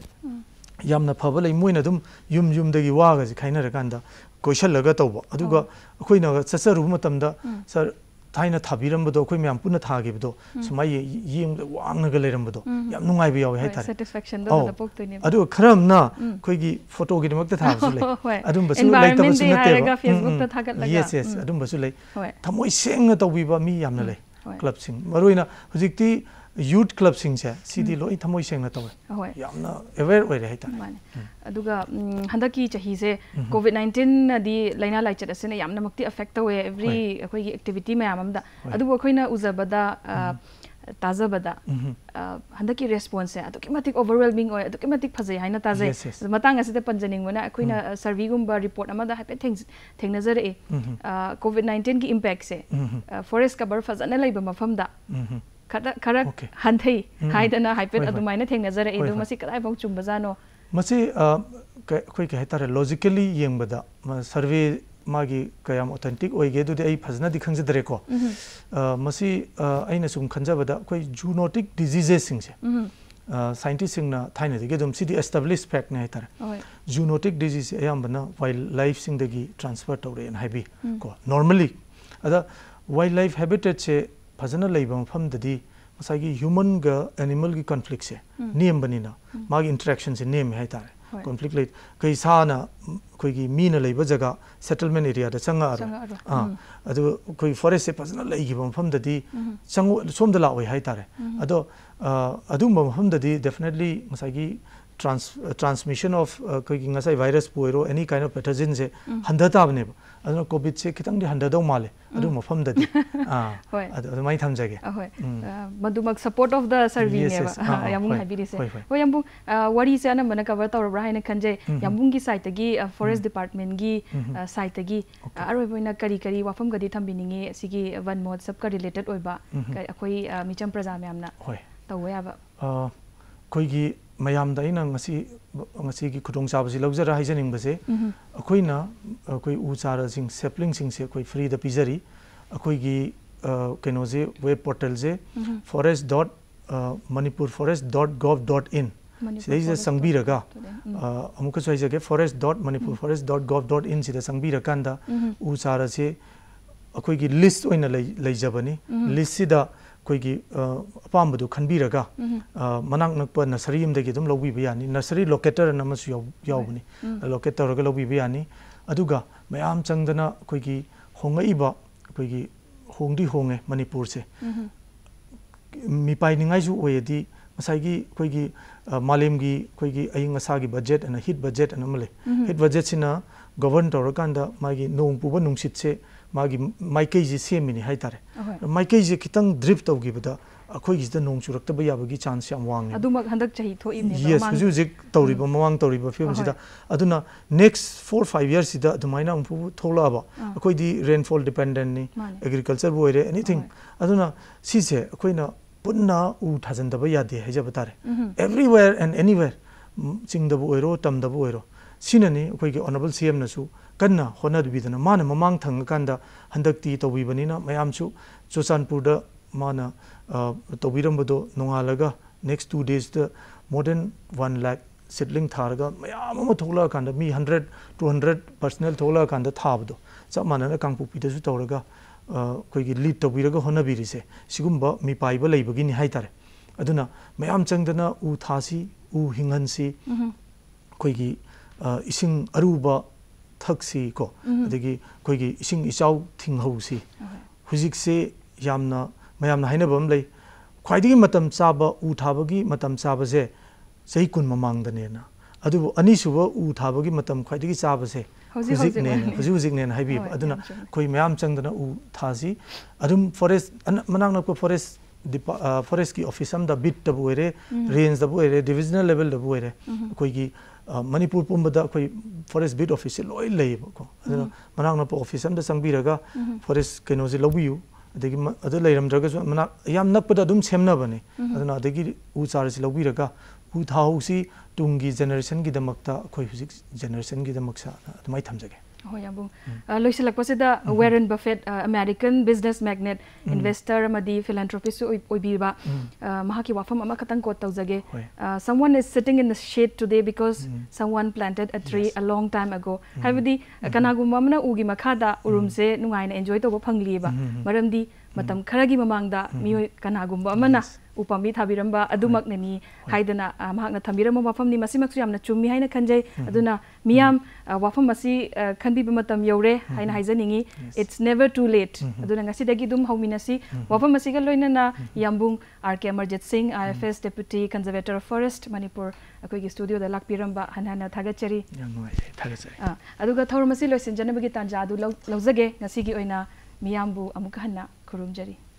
S2: ꯌꯥꯝꯅ ꯐꯕ ꯂꯩ ꯃꯣꯏꯅ ꯑꯗꯨꯝ ꯌꯨꯝ ꯌꯨꯝꯗꯒꯤ ꯋꯥꯒꯁꯦ ꯈꯥꯏꯅꯔꯀꯥꯟꯗ ꯀꯣꯏꯁꯜꯂꯒ ꯇꯧꯕ ꯑꯗꯨꯒ ꯑꯩꯈꯣꯏꯅ ꯆꯠꯆꯔꯨꯕ ꯃꯇꯝꯗ ꯁꯥꯔ ꯊꯥꯏꯅ ꯊꯥꯕꯤꯔꯝꯕꯗꯣ ꯑꯩꯈꯣꯏ ꯃꯌꯥꯝ ꯄꯨꯟꯅ ꯊꯥꯈꯤꯕꯗꯣ ꯁꯨꯃꯥꯏꯅ ꯌꯦꯡꯕꯗ ꯋꯥꯡꯅꯒ ꯂꯩꯔꯝꯕꯗꯣ ꯌꯥꯝ ꯅꯨꯡꯉꯥꯏꯕ ꯌꯥꯎꯋꯦ ꯍꯥꯏꯇꯥꯔꯦ ꯑꯗꯨꯒ ꯈꯔ ꯑꯃꯅ ꯑꯩꯈꯣꯏꯒꯤ ꯐꯣꯇꯣꯒꯤꯗꯃꯛꯇ ꯊꯥꯕꯁꯨ ꯂꯩ ꯑꯗꯨꯝꯕꯁꯨ ꯂꯩꯇꯕꯁꯨ ꯅꯠꯇꯦꯕ ꯌꯦꯁ ꯌꯦꯁ ꯑꯗꯨꯝꯕꯁꯨ ꯂꯩ ꯊꯃꯣꯏ ꯁꯦꯡꯅ ꯇꯧꯕꯤꯕ ꯃꯤ ꯌꯥꯝꯅ ꯂꯩ youth
S1: club sing se sidi loi thamoi seng na tawe hoi yamna aware
S2: oi re
S1: hai ta aduga handa ki chahi se covid 19 di laina
S2: lai
S1: chat asene yamna
S2: makti
S1: affect tawe every koi activity
S2: ma
S1: yamam da
S2: adu
S1: ko
S2: khoi
S1: na uzabada
S2: ताजबदा हंदकी
S1: response है
S2: अदुकी
S1: मतिक
S2: overwhelming
S1: ओय अदुकी मतिक
S2: फजै हाइना ताजै मतांग असिते पंजनिंग मोना अखुइना सर्वे गुंबा report अमदा हाइपे थेंग थेंग नज़र ए Covid 19 की impact से forest cover
S1: फजना
S2: लाइबा मफमदा खरा खरा हंथई हाइपेट अदुमाइने
S1: थेंगनजरे
S2: चुम्बजानो मसी लॉजिकली सर्वे मागी authentic फजना zoonotic scientist fact zoonotic disease wildlife transfer तौर हाइबी को नॉर्मली अद वाइल्ड लाइफ हेबिटेट से फमदी मसाई ह्यूमन
S1: एनिमल
S2: की कन्फ्लिक नियम बनी मांग इंटरेक्शन से नियम है कन्फ्लिक कई
S1: सी
S2: मीन जगह सेटलमेंट एरिया चंग अभी फॉरेस्ट से फजन लेगी मफमदी चंग सोमद लाइ है अब मफमदी डेफिनेटली ट्रांस ट्रांसमिशन ऑफ़ कोई वायरस पुरो एनी काइंड ऑफ़ पैथोजिन से हंधताबनेब. ꯑꯗꯨꯅ ꯀꯣꯚꯤꯗꯁꯦ ꯈꯤꯇꯪꯗꯤ ꯍꯟꯊꯗꯧ ꯃꯥꯜꯂꯦ ꯑꯗꯨ ꯃꯐꯝꯗꯗꯤ ꯑꯥ
S1: ꯍꯣꯏ.
S2: ꯑꯗꯨ ꯑꯗꯨꯃꯥꯏꯅ ꯊꯝꯖꯒꯦ
S1: ꯑꯍꯣꯏ
S2: ꯎꯝ.
S1: ꯑ, ꯃꯗꯨꯃꯛ support of the ꯁꯔꯚꯤꯅꯦꯕ
S2: Yes, yes. ꯑꯥ, ꯑꯥ,
S1: ꯌꯥꯝꯕꯨꯡ
S2: ꯍꯣꯏ.
S1: ꯍꯥꯏꯕꯤꯔꯤꯁꯦ
S2: ꯍꯣꯏ, ꯍꯣꯏ.
S1: ꯍꯣꯏ ꯌꯥꯝꯕꯨꯡ ꯑ, ꯋꯥꯔꯤꯁꯦ ꯑꯅꯝꯕꯅ ꯀꯚꯔ ꯇꯧꯔꯕ꯭ꯔꯥ ꯍꯥꯏꯅ ꯈꯟꯖꯩ ꯌꯥꯝꯕꯨꯡꯒꯤ ꯁꯥꯏꯠꯇꯒꯤ ꯐꯣꯔꯦꯁ ꯗꯤꯄꯥꯔꯠꯃꯦꯟꯒꯤ ꯁꯥꯏꯠꯇꯒꯤ ꯑꯔꯣꯏꯕ ꯑꯣꯏꯅ ꯀꯔꯤ ꯀꯔꯤ ꯋꯥꯐꯝꯒꯗꯤ ꯊꯝꯕꯤꯅꯤꯡꯉꯤ ꯑꯁꯤꯒꯤ ꯋꯟ ꯃꯍꯣꯠꯁꯕꯀ ꯔꯤꯂꯦꯇꯦꯠ ꯑꯣꯏꯕ ꯀ- ꯑꯩꯈꯣꯏ ꯑ, ꯃꯤꯆꯝ ꯄ꯭ꯔꯖꯥ ꯃꯌꯥꯝꯅ
S2: ꯍꯣꯏ
S1: ꯇꯧꯕ ꯌꯥꯕ
S2: ꯑꯥ, ꯑꯩꯈꯣꯏꯒꯤ ꯃꯌꯥꯝꯗ ꯑꯩꯅ ꯉꯁꯤ ꯉꯁꯤꯒꯤ ꯈꯨꯗꯣꯡꯆꯥꯕꯁꯤ ꯂꯧꯖꯔ ꯍꯥꯏꯖꯅꯤꯡꯕꯁꯦ ꯑꯩꯈꯣꯏꯅ ꯑꯩꯈꯣꯏ ꯎ ꯆꯥꯔꯁꯤꯡ ꯁꯦꯄ꯭ꯂꯤꯡꯁꯤꯡꯁꯦ ꯑꯩꯈꯣꯏ ꯐ꯭ꯔꯤꯗ ꯄꯤꯖꯔꯤ ꯑꯩꯈꯣꯏꯒꯤ ꯑꯥ, ꯀꯩꯅꯣꯁꯦ ꯋꯦꯕ ꯄꯣꯔꯇꯦꯜꯁꯦ forest dot Manipur forest dot gov dot ꯏꯟ
S1: Manipur
S2: ꯁꯤꯗꯩꯁꯤꯗ
S1: Forest
S2: ꯆꯪꯕꯤꯔꯒ
S1: dot in.
S2: ꯑꯥ, ꯑꯃꯨꯛꯀꯁꯨ ꯍꯥꯏꯖꯒꯦ forest dot Manipur forest dot gov dot ꯏꯟ ꯁꯤꯗ ꯆꯪꯕꯤꯔꯀꯥꯟꯗ ꯎ ꯆꯥꯔꯁꯦ ꯑꯩꯈꯣꯏꯒꯤ ꯂꯤꯁ ꯑꯣꯏꯅ ꯂꯩ- ꯂꯩꯖꯕꯅꯤ ꯂꯤꯁꯁꯤꯗ ꯑꯩꯈꯣꯏꯒꯤ ꯑꯥ, ꯑꯄꯥꯝꯕꯗꯨ ꯈꯟꯕꯤꯔꯒ ꯑꯥ, ꯃꯅꯥꯛ ꯅꯛꯄ ꯅꯁꯔꯤ ꯑꯃꯗꯒꯤ ꯑꯗꯨꯝ ꯂꯧꯕꯤꯕ ꯌꯥꯅꯤ ꯅꯁꯔꯤ ꯂꯣꯀꯦꯇꯔ ꯑꯅ ꯑꯃꯁꯨ ꯌꯥꯎ- ꯌꯥꯎꯕꯅꯤ ꯂꯣꯀꯦꯠ ꯇꯧꯔꯒ ꯂꯧꯕꯤꯕ ꯌꯥꯅꯤ ꯑꯗꯨꯒ ꯃꯌꯥꯝ ꯆꯪꯗꯅ ꯑꯩꯈꯣꯏꯒꯤ ꯍꯣꯡꯉꯛꯏꯕ ꯑꯩꯈꯣꯏꯒꯤ ꯍꯣꯡꯗꯤ ꯍꯣꯡꯉꯦ ꯃꯅꯤꯄꯨꯔꯁꯦ ꯃꯤꯄꯥꯏꯅꯤꯡꯉꯥꯏꯁꯨ ꯑꯣꯏꯔꯗꯤ ꯉꯁꯥꯏꯒꯤ ꯑꯩꯈꯣꯏꯒꯤ ꯑ, ꯃꯥꯂꯦꯝꯒꯤ ꯑꯩꯈꯣꯏꯒꯤ ꯑꯏꯪ ꯑꯁꯥꯒꯤ ꯕꯖꯦꯠ ꯑꯅ ꯍꯤꯠ ꯕꯖꯦꯠ ꯑꯅ ꯑꯃ ꯂꯩ ꯍꯤꯠ ꯕꯖꯦꯠꯁꯤꯅ ꯒꯣꯕꯔꯟ ꯇꯧꯔꯀꯥꯟꯗ ꯃꯥꯒꯤ ꯅꯣꯡ ꯄꯨꯕ ꯅꯨꯡꯁꯤꯠꯁꯦ ꯃꯥꯒꯤ ꯃꯥꯏꯀꯩꯁꯦ ꯁꯦꯝꯃꯤꯅꯤ ꯍꯥꯏꯇꯥꯔꯦ
S1: ꯑꯍꯣꯏ.
S2: ꯃꯥꯏꯀꯩꯁꯦ ꯈꯤꯇꯪ ꯗ꯭ꯔꯤꯞ ꯇꯧꯈꯤꯕꯗ ꯑꯩꯈꯣꯏꯒꯤꯁꯤꯗ ꯅꯣꯡ ꯆꯨꯔꯛꯇꯕ ꯌꯥꯕꯒꯤ ꯆꯥꯟꯁ ꯌꯥꯝ ꯋꯥꯡꯉꯦ
S1: ꯑꯗꯨꯃꯛ ꯍꯟꯗꯛ ꯆꯍꯤ ꯊꯣꯛꯏꯕꯅꯦꯕ
S2: ꯌꯦꯁ
S1: ꯃꯃꯥꯡ-
S2: ꯍꯧꯖꯤꯛ ꯍꯧꯖꯤꯛ ꯇꯧꯔꯤꯕ ꯃꯃꯥꯡ ꯇꯧꯔꯤꯕ ꯐꯤꯕꯝꯁꯤꯗ ꯑꯗꯨꯅ ꯅꯦꯛꯁ ꯐꯣꯔ ꯐꯥꯏꯚ ꯌꯔꯁꯁꯤꯗ ꯑꯗꯨꯃꯥꯏꯅ ꯑꯃꯨꯛ ꯊꯣꯛꯂꯛꯑꯕ ꯑꯩꯈꯣꯏꯗꯤ ꯔꯦꯟꯐꯣꯜ ꯗꯤꯄꯦꯟꯗꯦꯟꯅꯤ
S1: ꯃꯥꯅꯦ.
S2: ꯑꯦꯒ꯭ꯔꯤꯀꯜꯆꯔꯕꯨ ꯑꯣꯏꯔꯦ ꯑꯦꯅꯤꯊꯤꯡ ꯑꯗꯨꯅ ꯁꯤꯁꯦ ꯑꯩꯈꯣꯏꯅ ꯄꯨꯟꯅ ꯎ ꯊꯥꯖꯟꯗꯕ ꯌꯥꯗꯦ ꯍꯥꯏꯖꯕ ꯇꯥꯔꯦ ꯑꯦꯕ꯭ꯔꯤꯋꯦꯔ ꯑꯦꯟ ꯑꯦꯅꯤꯋꯦꯔ ꯆꯤꯡꯗꯕꯨ ꯑꯣꯏꯔꯣ ꯇꯝꯗꯕꯨ ꯑꯣꯏꯔꯣ ꯁꯤꯅꯅꯤ ꯑꯩꯈꯣꯏꯒꯤ ꯑꯣꯅꯔꯦꯕꯜ ꯁꯤ ꯑꯦꯝꯅꯁꯨ ꯀꯟꯅ ꯍꯣꯠꯅꯕꯤꯗꯅ ꯃꯥꯅ ꯃꯃꯥꯡ ꯊꯪꯉꯀꯥꯟꯗ ꯍꯟꯗꯛꯇꯤ ꯇꯧꯕꯤꯕꯅꯤꯅ ꯃꯌꯥꯝꯁꯨ ꯆꯨꯔꯆꯥꯟꯄꯨꯔꯗ ꯃꯥꯅ ꯇꯧꯕꯤꯔꯝꯕꯗꯣ ꯅꯣꯡꯉꯥꯜꯂꯒ next to ꯗꯦꯖꯇ more than one lakh seedling ꯊꯥꯔꯒ ꯃꯌꯥꯝ ꯑꯃ ꯊꯣꯛꯂꯛꯑꯀꯥꯟꯗ ꯃꯤ ꯍꯟꯗ꯭ꯔꯦꯠ ꯇꯨ ꯍꯟꯗ꯭ꯔꯦꯠ ꯄꯔꯁꯅꯦꯜ ꯊꯣꯛꯂꯛꯑꯀꯥꯟꯗ ꯊꯥꯕꯗꯣ ꯆꯞ ꯃꯥꯟꯅꯅ ꯀꯥꯡꯄꯣꯛꯄꯤꯗꯁꯨ ꯇꯧꯔꯒ ꯑꯩꯈꯣꯏꯒꯤ ꯂꯤꯗ ꯇꯧꯕꯤꯔꯒ ꯍꯣꯠꯅꯕꯤꯔꯤꯁꯦ ꯁꯤꯒꯨꯝꯕ ꯃꯤꯄꯥꯏꯕ ꯂꯩꯕꯒꯤꯅꯤ ꯍꯥꯏꯇꯥꯔꯦ ꯑꯗꯨꯅ ꯃꯌꯥꯝ ꯆꯪꯗꯅ ꯎ ꯊꯥꯁꯤ ꯎ ꯍꯤꯡꯍꯟꯁꯤ ꯑꯩꯈꯣꯏꯒꯤ ꯏꯁꯤꯡ ꯑꯔꯨꯕ ꯊꯛꯁꯤ ꯀꯣ ꯑꯗꯒꯤ ꯑꯩꯈꯣꯏꯒꯤ ꯏꯁꯤꯡ ꯏꯆꯥꯎ ꯊꯤꯡꯍꯧꯁꯤ ꯍꯧꯖꯤꯛꯁꯦ ꯌꯥꯝꯅ ꯃꯌꯥꯝꯅ ꯍꯥꯏꯅꯕ ꯑꯃ ꯂꯩ ꯈ꯭ꯋꯥꯏꯗꯒꯤ ꯃꯇꯝ ꯆꯥꯕ ꯎ ꯊꯥꯕꯒꯤ ꯃꯇꯝ ꯆꯥꯕꯁꯦꯆꯍꯤ ꯀꯨꯟ ꯃꯃꯥꯡꯗꯅꯦꯅ ꯑꯗꯨꯕꯨ ꯑꯅꯤꯁꯨꯕ ꯎ ꯊꯥꯕꯒꯤ ꯃꯇꯝ ꯈ꯭ꯋꯥꯏꯗꯒꯤ ꯆꯥꯕꯁꯦ
S1: ꯍꯧꯖꯤꯛ
S2: ꯍꯧꯖꯤꯛꯅꯦꯅ
S1: ꯍꯧꯖꯤꯛ
S2: ꯍꯧꯖꯤꯛ ꯍꯧꯖꯤꯛꯅꯦꯅ ꯍꯥꯏꯕꯤꯕ
S1: ꯍꯣꯏ,
S2: ꯑꯗꯨꯅ
S1: ꯌꯥꯝ ꯆꯨꯝꯃꯤ.
S2: ꯑꯩꯈꯣꯏ ꯃꯌꯥꯝ ꯆꯪꯗꯅ ꯎ ꯊꯥꯁꯤ ꯑꯗꯨꯝ ꯐꯣꯔꯦꯁ ꯑꯅ- ꯃꯅꯥꯛ ꯅꯛꯄ ꯐꯣꯔꯦꯁ ꯗꯤꯄꯥ- ꯑ, ꯐꯣꯔꯦꯁꯀꯤ ꯑꯣꯐꯤꯁ ꯑꯃꯗ ꯕꯤꯠꯇꯕꯨ ꯑꯣꯏꯔꯦ ꯔꯦꯟꯖꯗꯕꯨ ꯑꯣꯏꯔꯦ ꯗꯤꯕꯤꯖꯅꯦꯜ ꯂꯦꯚꯦꯜꯗꯕꯨ ꯑꯣꯏꯔꯦ ꯑꯩꯈꯣꯏꯒꯤ manipur pumbada koi forest bid office loi lai ba ko adana manang na office am da sangbira ga forest keno ji lobiu adegi adu lairam draga so mana yam nak pada dum semna bane adana adegi u char ji lobira ga u thau si tungi generation gi damakta koi husik generation gi damaksa admai thamjage
S1: ꯍꯣꯏ ꯌꯥꯝꯕꯨꯡ ꯂꯣꯏꯁꯤꯜꯂꯛꯄꯁꯤꯗ Warren Buffett American business magnate investor ꯑꯃꯗꯤ ꯐꯤꯂꯦꯟꯊ꯭ꯔꯣꯄꯤꯁꯁꯨ ꯑꯣꯏꯕꯤꯕ ꯑ, ꯃꯍꯥꯛꯀꯤ ꯋꯥꯐꯝ ꯑꯃꯈꯛꯇꯪ code ꯇꯧꯖꯒꯦ
S2: ꯍꯣꯏ.
S1: someone is sitting in the shade today because someone planted a tree
S2: Yes.
S1: a long time ago ꯍꯥꯏꯕꯗꯤ ꯀꯅꯥꯒꯨꯝꯕ ꯑꯃꯅ ꯎꯒꯤ ꯃꯈꯥꯗ ꯎꯔꯨꯝꯁꯦ ꯅꯨꯡꯉꯥꯏꯅ ꯑꯦꯟꯖꯣꯏ ꯇꯧꯕ ꯐꯪꯂꯤꯑꯕ ꯃꯔꯝꯗꯤ ꯃꯇꯝ ꯈꯔꯒꯤ ꯃꯃꯥꯡꯗ ꯃꯤꯑꯣꯏ ꯀꯅꯥꯒꯨꯝꯕ ꯑꯃꯅ उपमी थाब अदमी थाम मफमान चूमी है मैम वफम खनबीम यौरे इट्स नेवर टू लेट अगम हमी वफम यामबू R K Amarjit Singh I F S deputy conservator of forest Manipur अखोई स्टूडियो लापर हन हन थागचरी लोसीजनगे तंजा लौजगे मियाम्बू हन खुरुमजरी